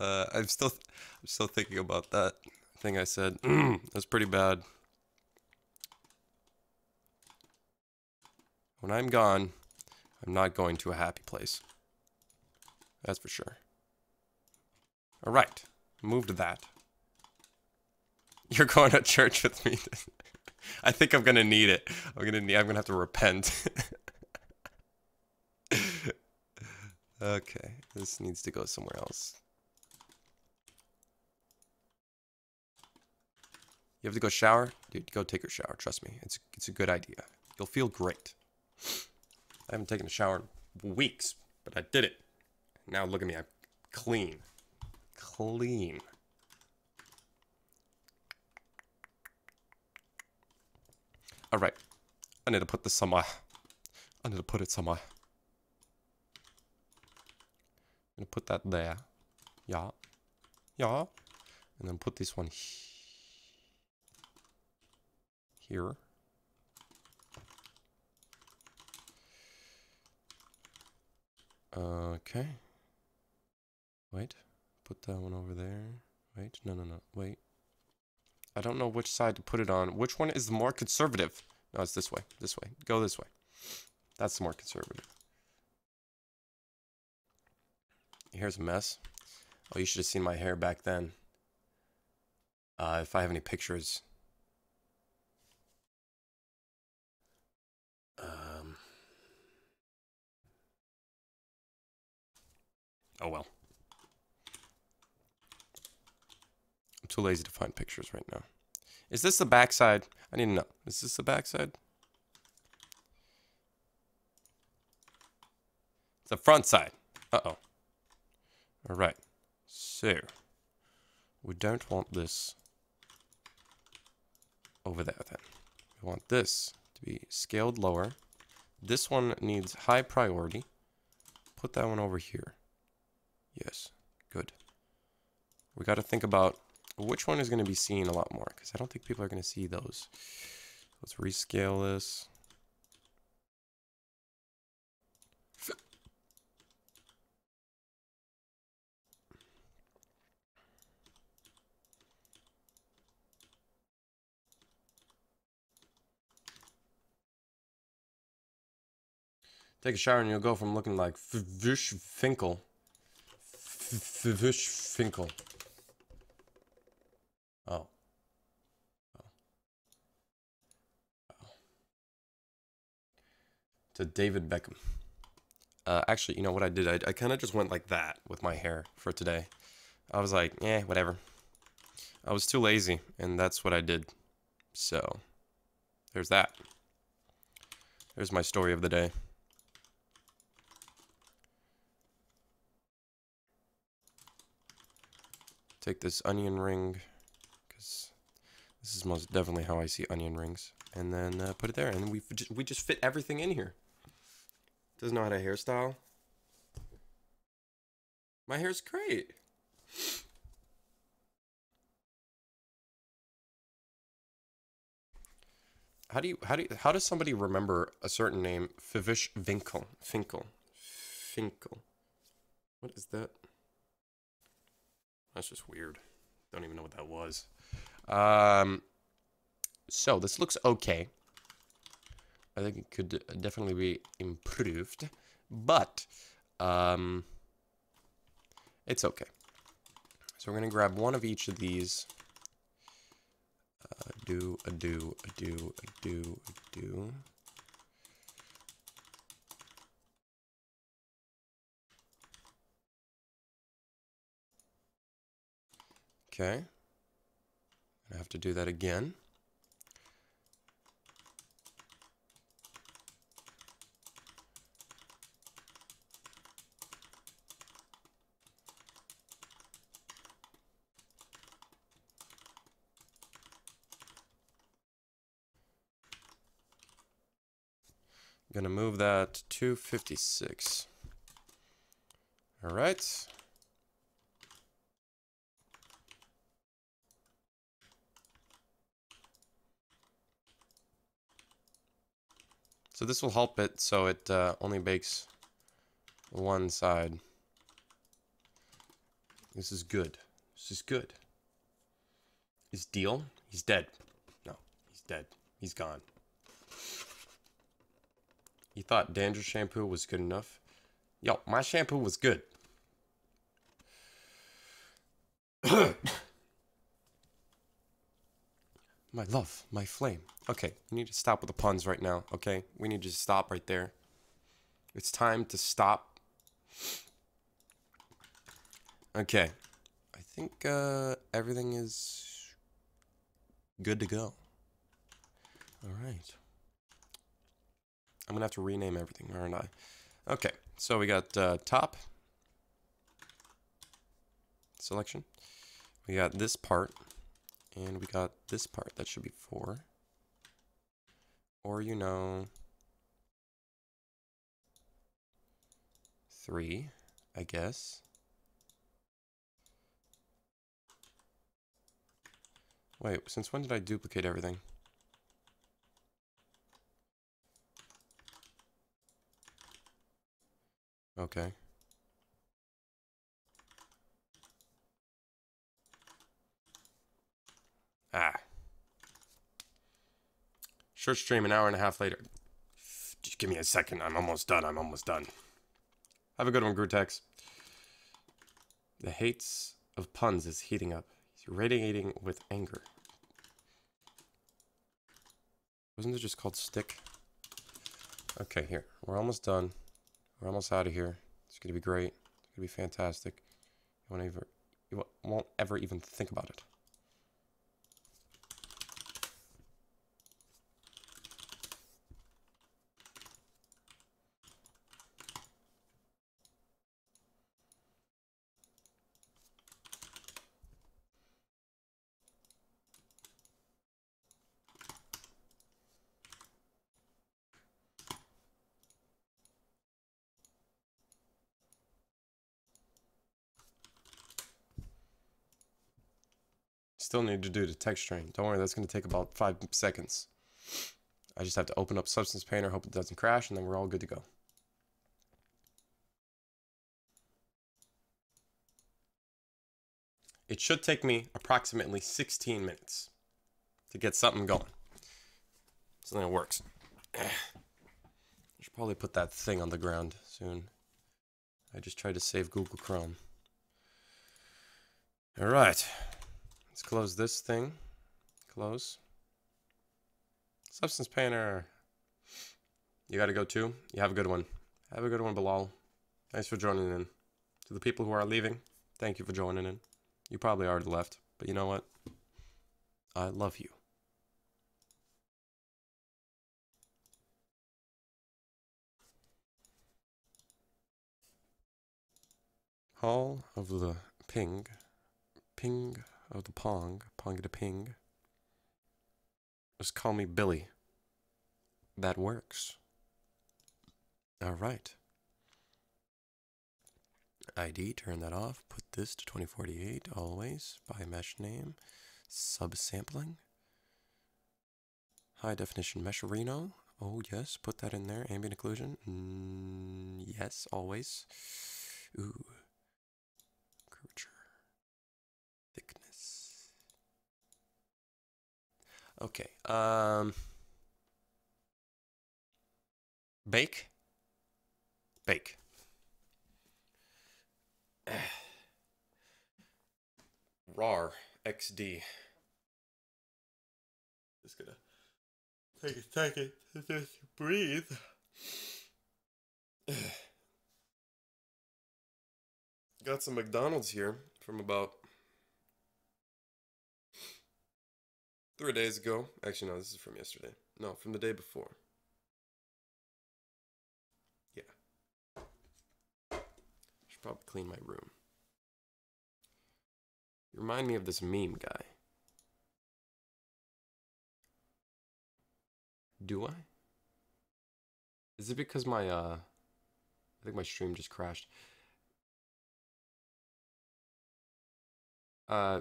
uh, I'm still, I'm still thinking about that thing I said. That's pretty bad. When I'm gone, I'm not going to a happy place. That's for sure. All right, move to that. You're going to church with me. I think I'm gonna need it. I'm gonna need. I'm gonna have to repent. okay, this needs to go somewhere else. You have to go shower, dude. Go take your shower. Trust me, it's it's a good idea. You'll feel great. I haven't taken a shower in weeks, but I did it. Now look at me, I'm clean. Clean. Alright. I need to put this somewhere. I need to put it somewhere. I'm gonna put that there. Yeah. Yeah. And then put this one here. Okay. Wait. Put that one over there. Wait. No, no, no. Wait. I don't know which side to put it on. Which one is the more conservative? No, it's this way. This way. Go this way. That's the more conservative. Here's a mess. Oh, you should have seen my hair back then. Uh, if I have any pictures. Oh well. I'm too lazy to find pictures right now. Is this the backside? I need to know. Is this the backside? It's the front side. Uh-oh. Alright. So, we don't want this over there then. We want this to be scaled lower. This one needs high priority. Put that one over here. Yes, good. We got to think about which one is going to be seen a lot more, because I don't think people are going to see those. Let's rescale this. Take a shower and you'll go from looking like Vish Finkel Finkel. Oh. oh. Oh. To David Beckham. Uh, actually, you know what I did? I, I kind of just went like that with my hair for today. I was like, eh, whatever. I was too lazy, and that's what I did. So, there's that. There's my story of the day. Take this onion ring, because this is most definitely how I see onion rings, and then uh, put it there, and we we just fit everything in here. Doesn't know how to hairstyle. My hair's great. How do you how do you, how does somebody remember a certain name? Fivish Finkel. Finkel. Finkel. What is that? That's just weird. Don't even know what that was. Um so this looks okay. I think it could definitely be improved, but um it's okay. So we're going to grab one of each of these. Uh, do, a do, a do, a do, a do. Okay. I have to do that again. I'm Gonna move that to 56. All right. So this will help it so it uh, only bakes one side. This is good. This is good. Is Deal? He's dead. No, he's dead. He's gone. You thought dandruff shampoo was good enough? Yo, my shampoo was good. my love, my flame. Okay, we need to stop with the puns right now, okay? We need to stop right there. It's time to stop. Okay. I think uh, everything is good to go. All right. I'm gonna have to rename everything, aren't I? Okay, so we got uh, top selection. We got this part, and we got this part. That should be four. Or, you know, three, I guess. Wait, since when did I duplicate everything? Okay. Ah. Short stream an hour and a half later. Just give me a second. I'm almost done. I'm almost done. Have a good one, Grutex. The hates of puns is heating up. He's radiating with anger. Wasn't it just called stick? Okay, here. We're almost done. We're almost out of here. It's going to be great. It's going to be fantastic. You won't, ever, you won't ever even think about it. Still need to do the texturing. Don't worry, that's going to take about five seconds. I just have to open up Substance Painter, hope it doesn't crash, and then we're all good to go. It should take me approximately 16 minutes to get something going. Something works. I should probably put that thing on the ground soon. I just tried to save Google Chrome. All right. Let's close this thing. Close. Substance Painter. You gotta go too? You have a good one. Have a good one, Bilal. Thanks for joining in. To the people who are leaving, thank you for joining in. You probably already left, but you know what? I love you. Hall of the Ping. Ping of the Pong, Pong to Ping. Just call me Billy. That works. All right. ID, turn that off. Put this to 2048 always by mesh name. Subsampling. High definition mesh Reno. Oh, yes, put that in there. Ambient occlusion. Mm, yes, always. Ooh. Curvature. Thickness. Okay. Um. Bake. Bake. RAR XD. Just gonna take a second to just breathe. Got some McDonald's here from about three days ago. Actually, no, this is from yesterday. No, from the day before. Yeah. Should probably clean my room. You remind me of this meme guy. Do I? Is it because my uh I think my stream just crashed. Uh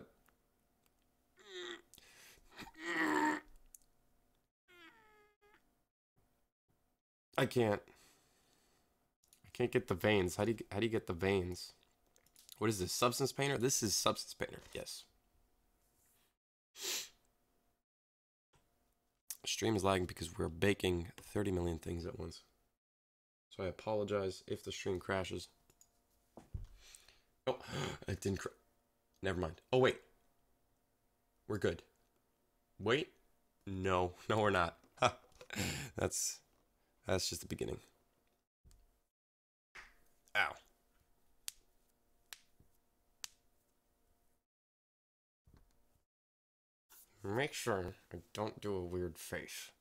I can't. I can't get the veins. How do you how do you get the veins? What is this? Substance painter? This is substance painter. Yes. Stream is lagging because we're baking 30 million things at once. So I apologize if the stream crashes. Oh, it didn't. Never mind. Oh wait, we're good. Wait, no, no, we're not. that's that's just the beginning. Ow. Make sure I don't do a weird face.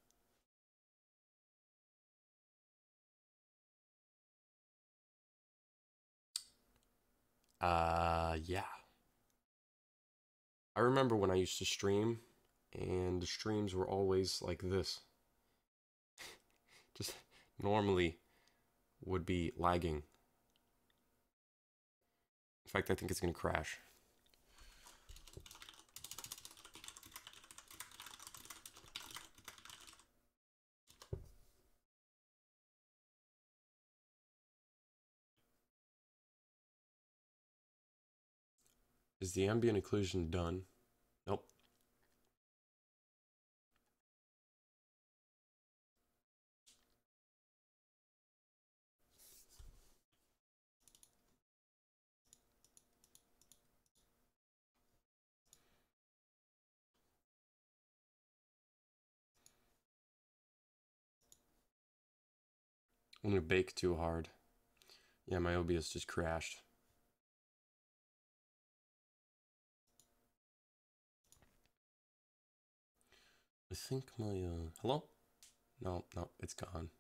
Uh, yeah. I remember when I used to stream, and the streams were always like this. Just normally would be lagging. In fact, I think it's going to crash. Is the ambient occlusion done? When you bake too hard. Yeah, my OBS just crashed. I think my uh hello? No, no, it's gone.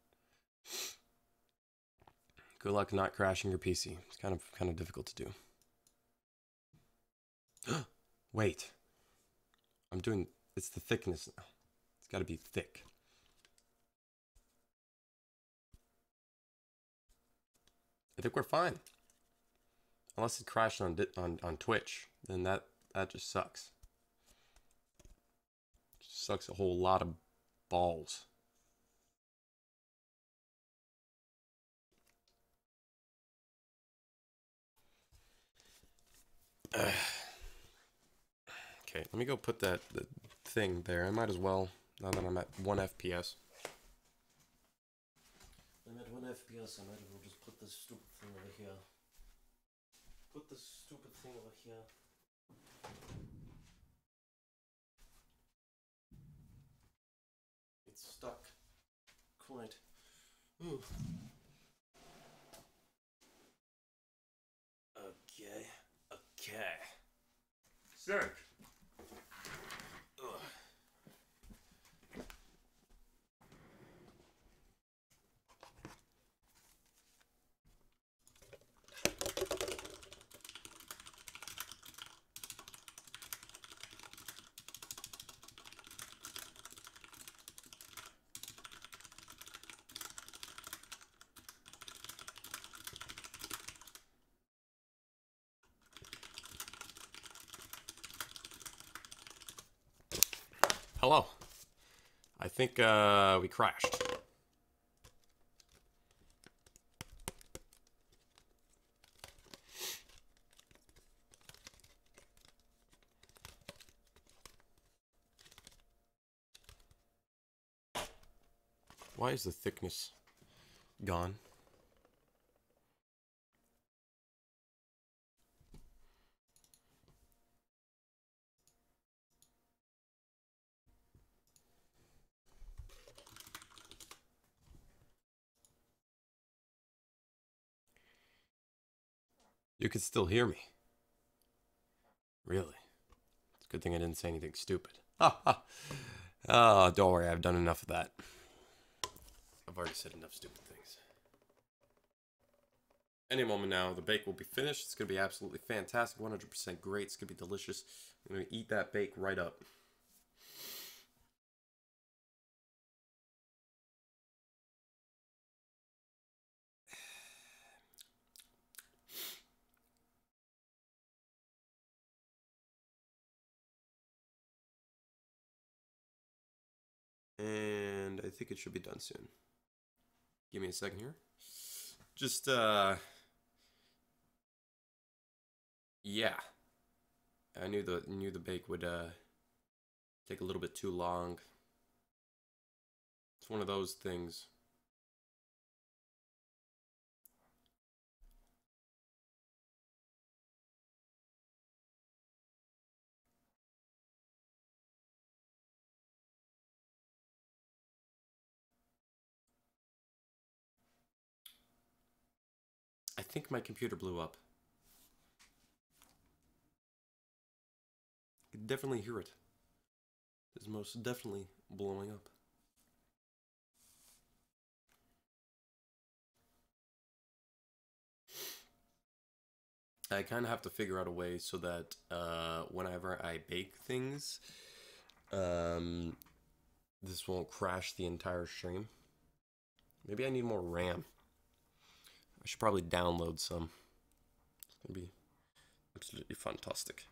Good luck not crashing your PC. It's kind of kind of difficult to do. Wait. I'm doing it's the thickness now. It's got to be thick. I think we're fine. Unless it crashed on on on Twitch, then that that just sucks. Just Sucks a whole lot of balls. okay, let me go put that the thing there. I might as well, now that I'm at 1 FPS. I'm at 1 FPS, I might as well just put this stupid thing over here. Put this stupid thing over here. It's stuck quite. Ooh. Okay, okay. Sick. Think uh, we crashed. Why is the thickness gone? Could still hear me. Really? It's a good thing I didn't say anything stupid. Ha ha. Oh, don't worry, I've done enough of that. I've already said enough stupid things. Any moment now, the bake will be finished. It's going to be absolutely fantastic, 100% great. It's going to be delicious. I'm going to eat that bake right up. And I it should be done soon. Give me a second here. Just, uh. Yeah. I knew the knew the bake would uh take a little bit too long. It's one of those things. I think my computer blew up. You can definitely hear it. It's most definitely blowing up. I kind of have to figure out a way so that uh, whenever I bake things, um, this won't crash the entire stream. Maybe I need more RAM. I should probably download some. It's gonna be absolutely fantastic.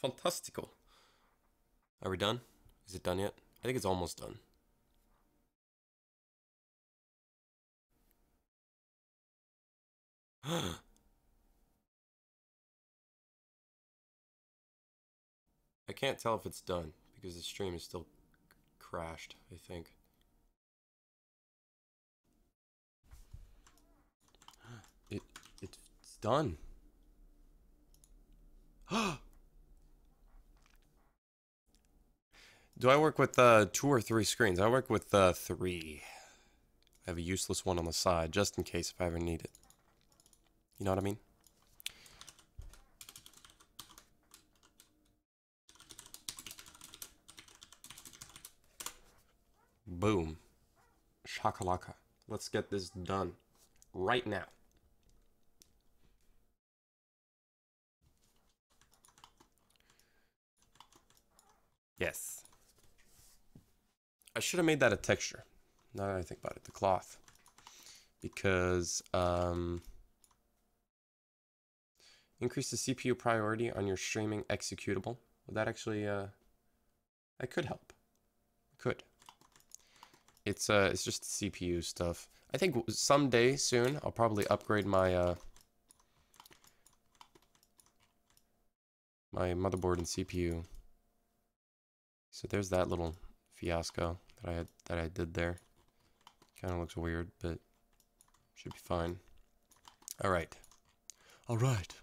Fantastical. Are we done? Is it done yet? I think it's almost done. I can't tell if it's done because the stream is still crashed, I think. It it's done. Do I work with uh, two or three screens? I work with uh, three. I have a useless one on the side just in case if I ever need it. You know what I mean? Boom. Shakalaka. Let's get this done right now. Yes. I should have made that a texture. Now that I think about it, the cloth. Because, um, increase the CPU priority on your streaming executable. Would that actually, uh, that could help. Could. It's, uh, it's just CPU stuff. I think someday soon, I'll probably upgrade my, uh, my motherboard and CPU. So there's that little fiasco that I had that I did there. Kind of looks weird, but should be fine. All right. All right.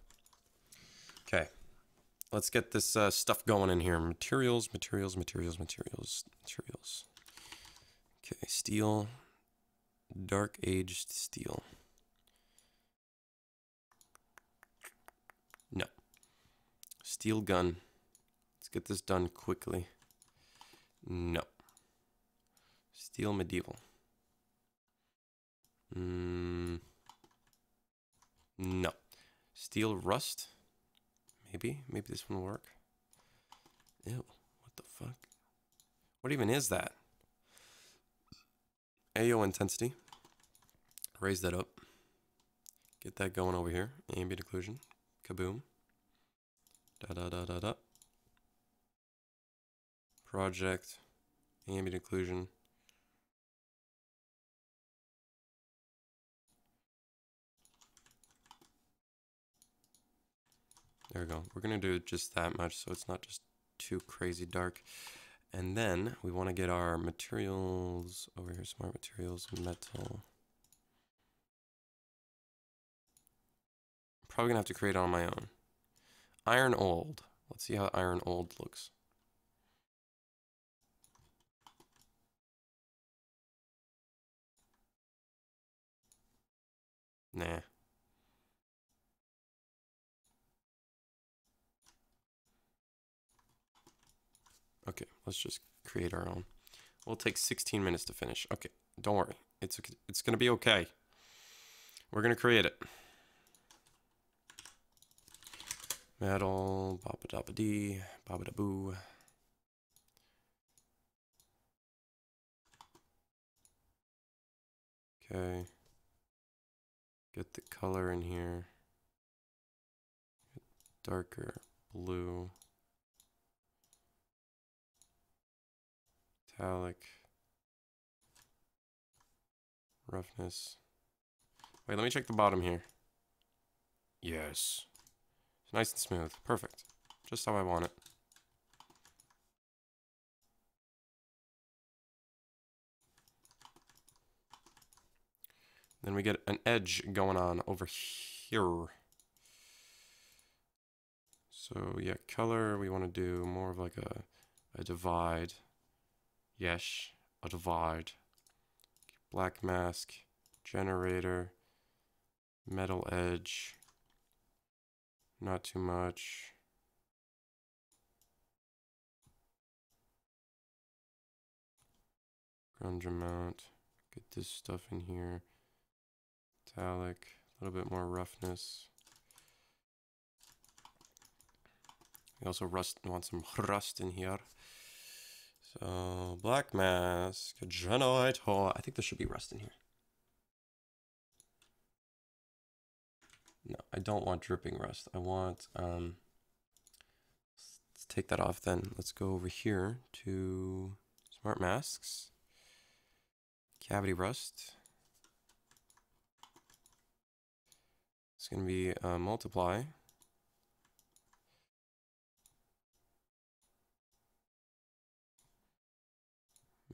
Okay. Let's get this uh, stuff going in here. Materials, materials, materials, materials, materials. Okay, steel, dark aged steel. No. Steel gun. Let's get this done quickly. No. Steel medieval. Mm, no. Steel rust. Maybe. Maybe this one will work. Ew. What the fuck? What even is that? AO intensity. Raise that up. Get that going over here. Ambient occlusion. Kaboom. Da da da da da project ambient occlusion. There we go. We're going to do just that much so it's not just too crazy dark. And then we want to get our materials over here, smart materials, metal. Probably gonna have to create it on my own. Iron old. Let's see how iron old looks. Nah. Okay, let's just create our own. We'll take 16 minutes to finish. Okay, don't worry. It's it's gonna be okay. We're gonna create it. Metal, baba dabba dee, baba da boo. Okay. Get the color in here. Darker blue. Metallic. Roughness. Wait, let me check the bottom here. Yes. It's nice and smooth. Perfect. Just how I want it. Then we get an edge going on over here. So yeah, color, we want to do more of like a, a divide. Yes, a divide. Black mask, generator, metal edge, not too much. Grunge amount, get this stuff in here. Metallic, a little bit more roughness. We also rust want some rust in here. So black mask, generator. I think there should be rust in here. No, I don't want dripping rust. I want um let's take that off then. Let's go over here to smart masks. Cavity rust. It's going to be uh, multiply.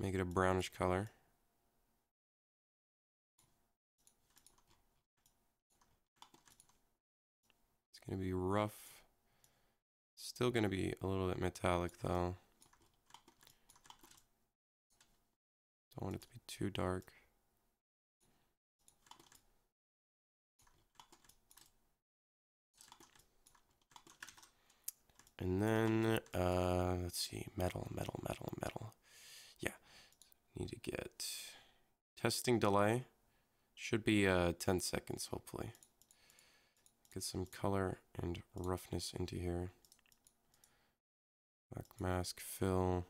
Make it a brownish color. It's going to be rough. Still going to be a little bit metallic though. Don't want it to be too dark. And then, uh, let's see, metal, metal, metal, metal. Need to get testing delay. Should be uh, 10 seconds, hopefully. Get some color and roughness into here. Black mask fill.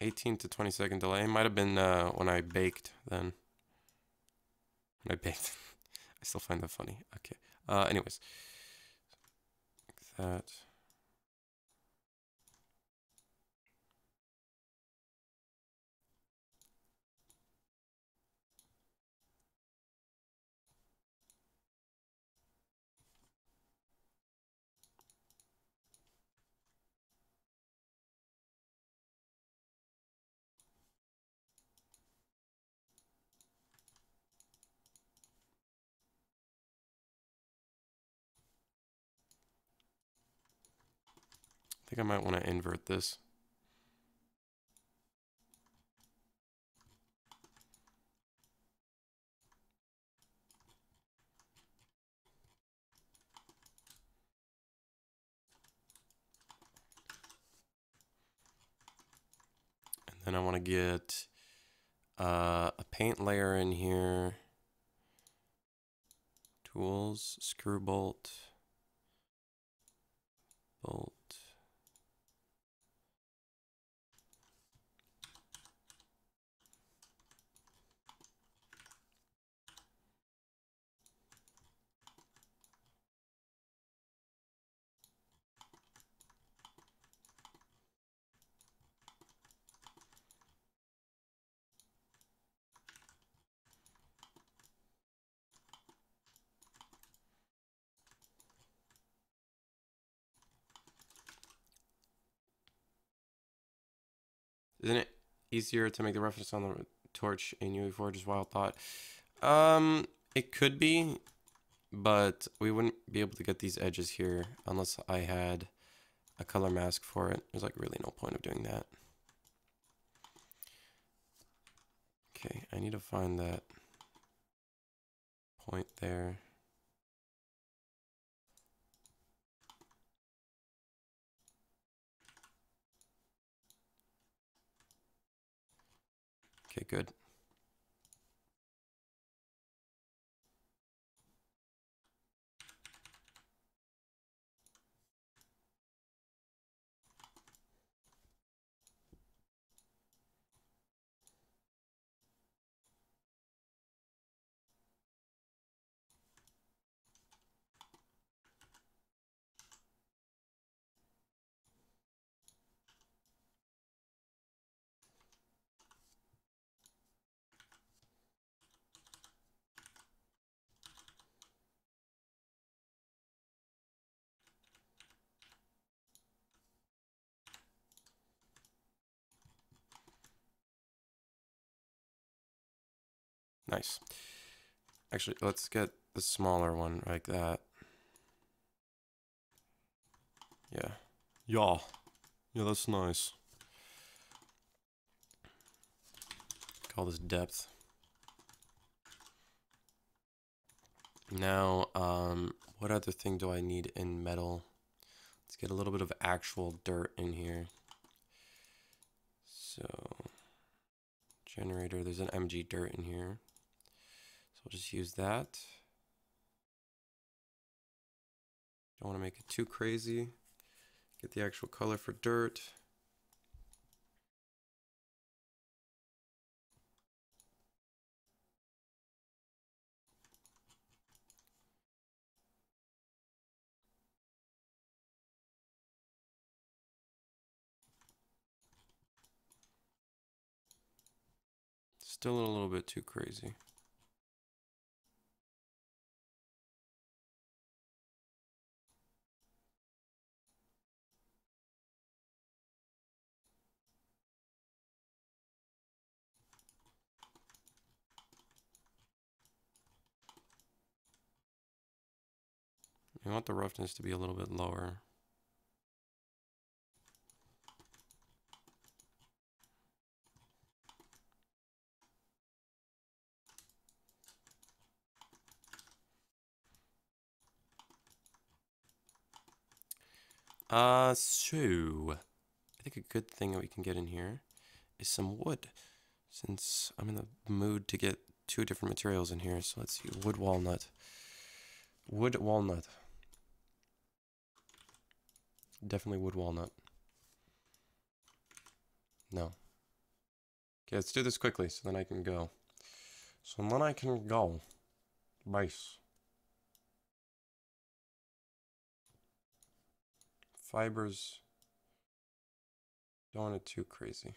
18 to 20 second delay. Might have been uh, when I baked then. When I baked. I still find that funny. Okay. Uh, anyways. Like that. I think I might want to invert this. And then I want to get uh, a paint layer in here. Tools, screw bolt, bolt. Isn't it easier to make the reference on the torch in UE4 just wild thought? Um, it could be, but we wouldn't be able to get these edges here unless I had a color mask for it. There's like really no point of doing that. Okay, I need to find that point there. Okay, good. Nice. Actually, let's get the smaller one like that. Yeah. Yeah. Yeah, that's nice. Call this depth. Now, um, what other thing do I need in metal? Let's get a little bit of actual dirt in here. So, generator, there's an MG dirt in here. We'll just use that. Don't want to make it too crazy. Get the actual color for dirt. Still a little bit too crazy. I want the roughness to be a little bit lower. Uh, so, I think a good thing that we can get in here is some wood. Since I'm in the mood to get two different materials in here, so let's see, wood walnut. Wood walnut. Definitely wood walnut. No. Okay, let's do this quickly so then I can go. So then I can go. Base. Fibers. Don't want it too crazy.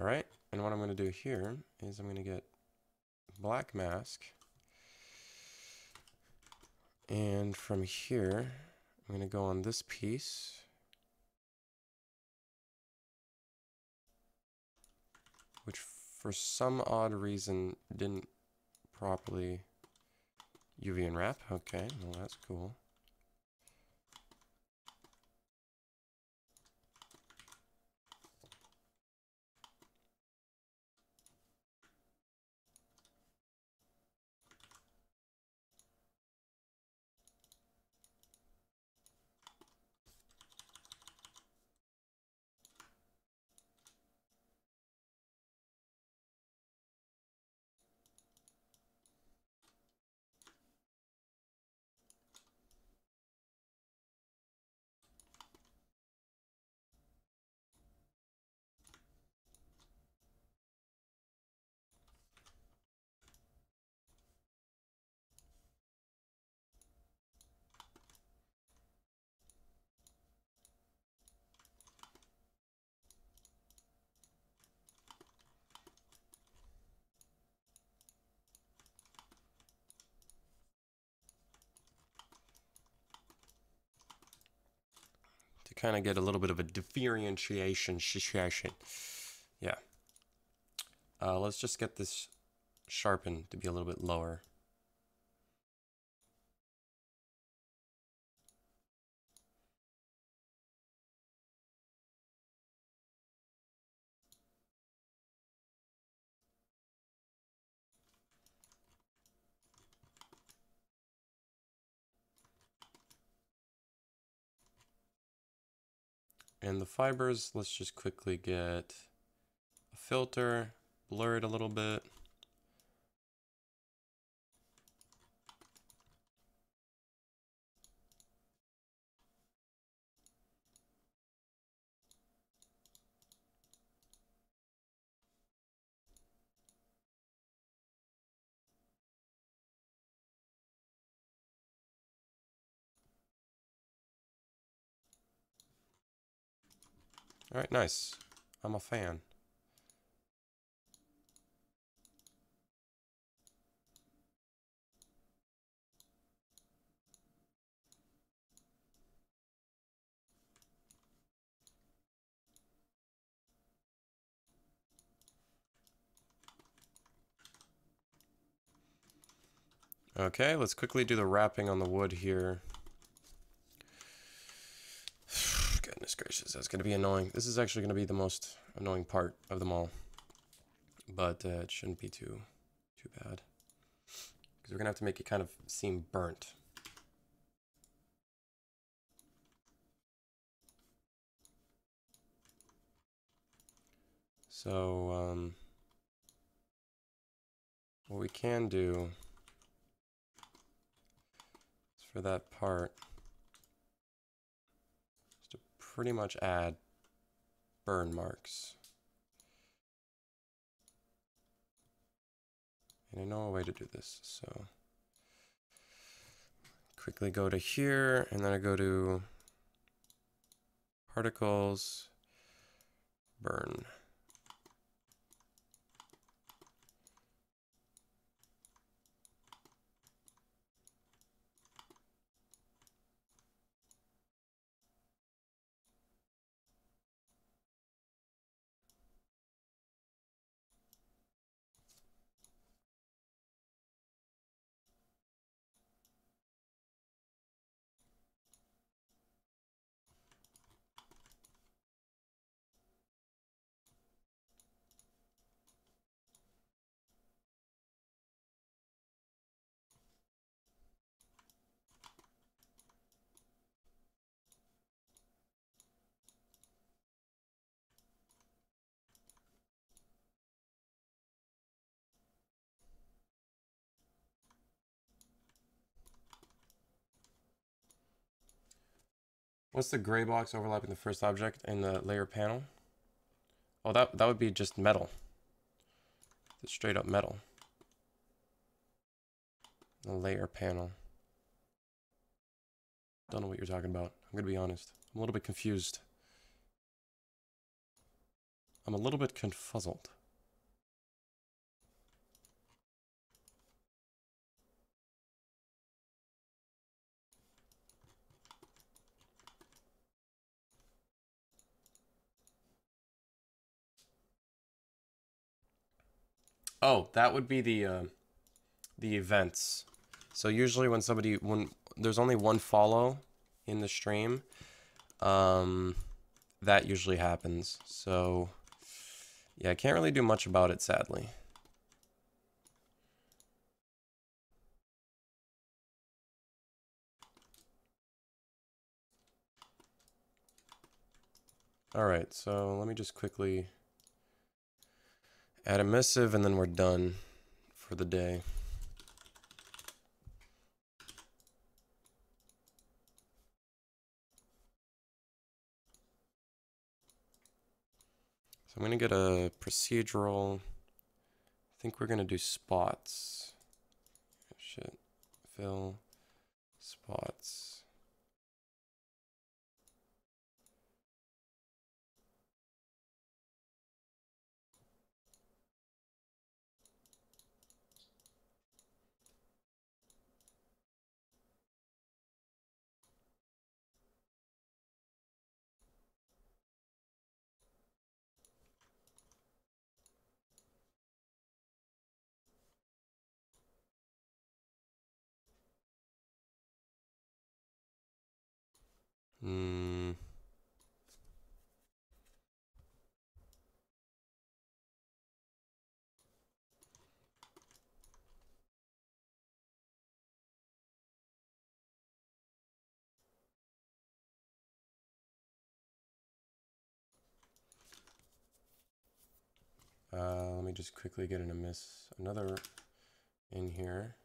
All right, and what I'm going to do here is I'm going to get black mask. And from here, I'm going to go on this piece. Which for some odd reason didn't properly UV unwrap. Okay, well that's cool. Kind of get a little bit of a differentiation. Yeah. Uh, let's just get this sharpened to be a little bit lower. And the fibers, let's just quickly get a filter, blur it a little bit. All right, nice. I'm a fan. Okay, let's quickly do the wrapping on the wood here. Goodness gracious, that's going to be annoying. This is actually going to be the most annoying part of them all. But uh, it shouldn't be too, too bad. Because we're going to have to make it kind of seem burnt. So, um, what we can do is for that part pretty much add burn marks. And I know a way to do this, so quickly go to here, and then I go to particles, burn. What's the gray box overlapping the first object in the layer panel? Oh, that, that would be just metal. It's straight up metal. The layer panel. Don't know what you're talking about. I'm going to be honest. I'm a little bit confused. I'm a little bit confuzzled. Oh, that would be the uh, the events. So usually when somebody when there's only one follow in the stream, um, that usually happens. So yeah, I can't really do much about it, sadly. All right, so let me just quickly Add emissive and then we're done for the day. So I'm going to get a procedural. I think we're going to do spots. Oh, shit. Fill spots. Hmm. Uh, let me just quickly get an emiss another in here.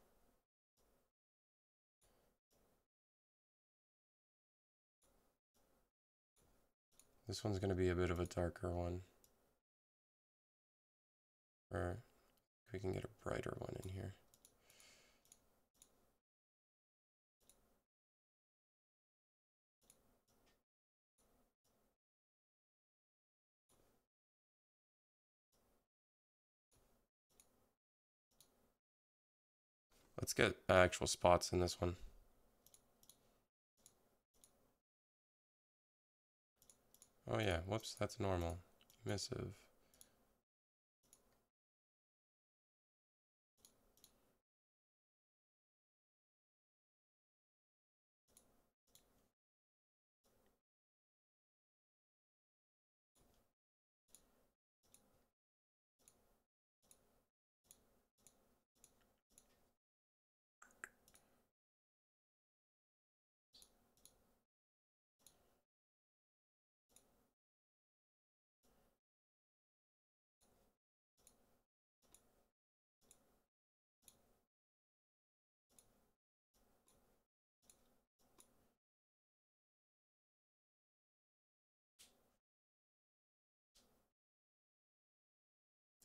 This one's going to be a bit of a darker one. Or we can get a brighter one in here. Let's get actual spots in this one. Oh yeah, whoops, that's normal. Emissive.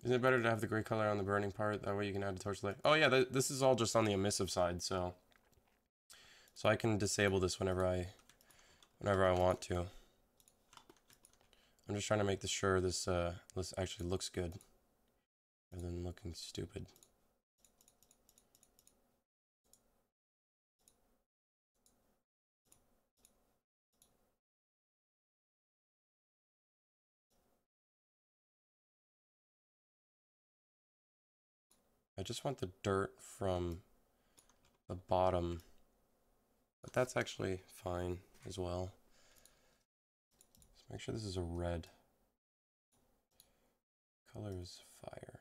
Isn't it better to have the gray color on the burning part? That way you can add a torchlight. Oh yeah, th this is all just on the emissive side, so so I can disable this whenever I whenever I want to. I'm just trying to make sure this uh this actually looks good rather than looking stupid. I just want the dirt from the bottom, but that's actually fine as well. Let's make sure this is a red. Color is fire.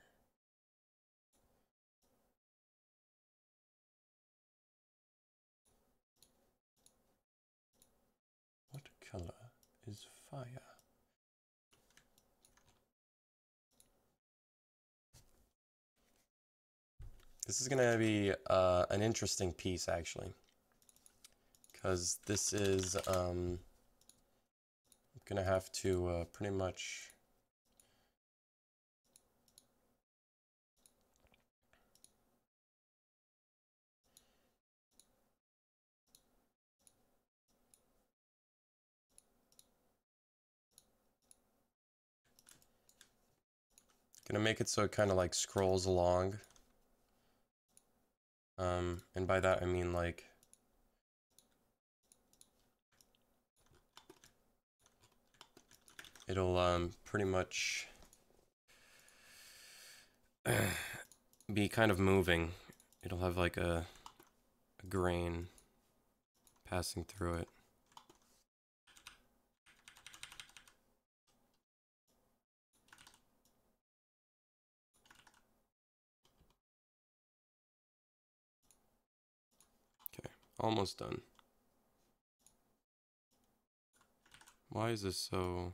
What color is fire? This is going to be uh, an interesting piece, actually. Because this is um, going to have to uh, pretty much... Gonna make it so it kind of like scrolls along. Um, and by that I mean like it'll um, pretty much be kind of moving. It'll have like a, a grain passing through it. Almost done. Why is this so...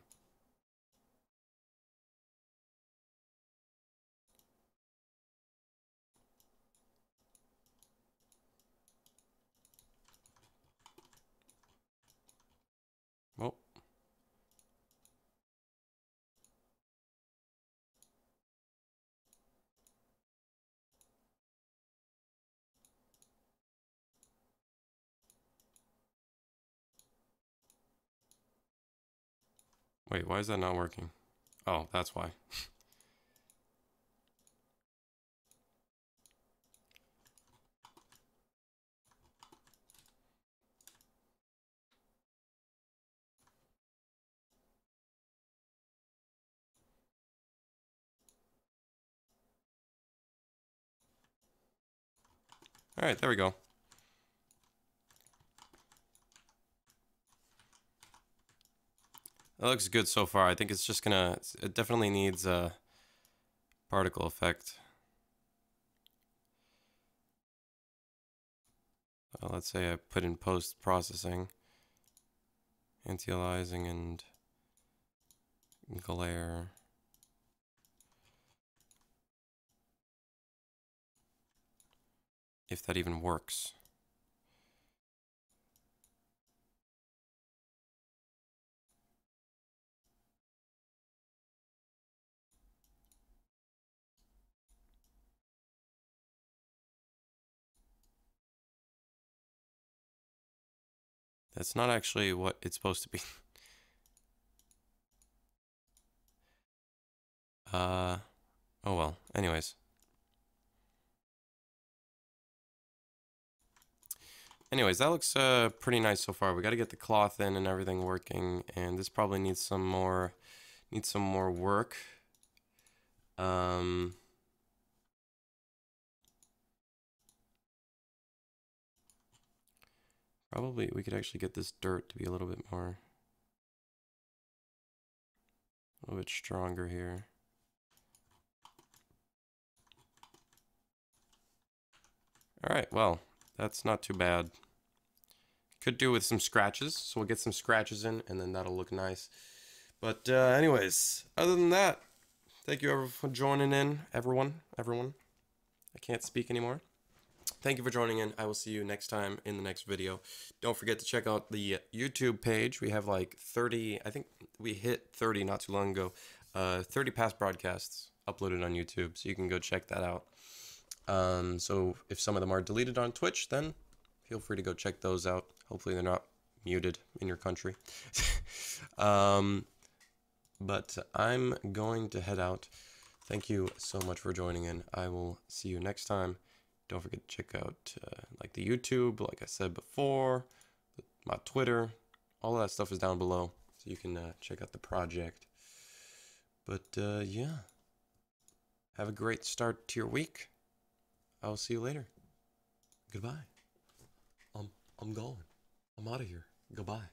Well. Wait, why is that not working? Oh, that's why. All right, there we go. That looks good so far. I think it's just gonna, it definitely needs a particle effect. Uh, let's say I put in post processing, anti-aliasing and glare. If that even works. That's not actually what it's supposed to be. uh, oh well. Anyways. Anyways, that looks uh, pretty nice so far. We got to get the cloth in and everything working, and this probably needs some more needs some more work. Um, Probably we could actually get this dirt to be a little bit more, a little bit stronger here. All right, well, that's not too bad. Could do with some scratches, so we'll get some scratches in, and then that'll look nice. But uh, anyways, other than that, thank you for joining in, everyone, everyone. I can't speak anymore. Thank you for joining in. I will see you next time in the next video. Don't forget to check out the YouTube page. We have like 30, I think we hit 30 not too long ago. Uh, 30 past broadcasts uploaded on YouTube, so you can go check that out. Um, so if some of them are deleted on Twitch, then feel free to go check those out. Hopefully they're not muted in your country. um, but I'm going to head out. Thank you so much for joining in. I will see you next time. Don't forget to check out uh, like the YouTube, like I said before, my Twitter. All of that stuff is down below, so you can uh, check out the project. But uh, yeah, have a great start to your week. I'll see you later. Goodbye. I'm I'm going. I'm out of here. Goodbye.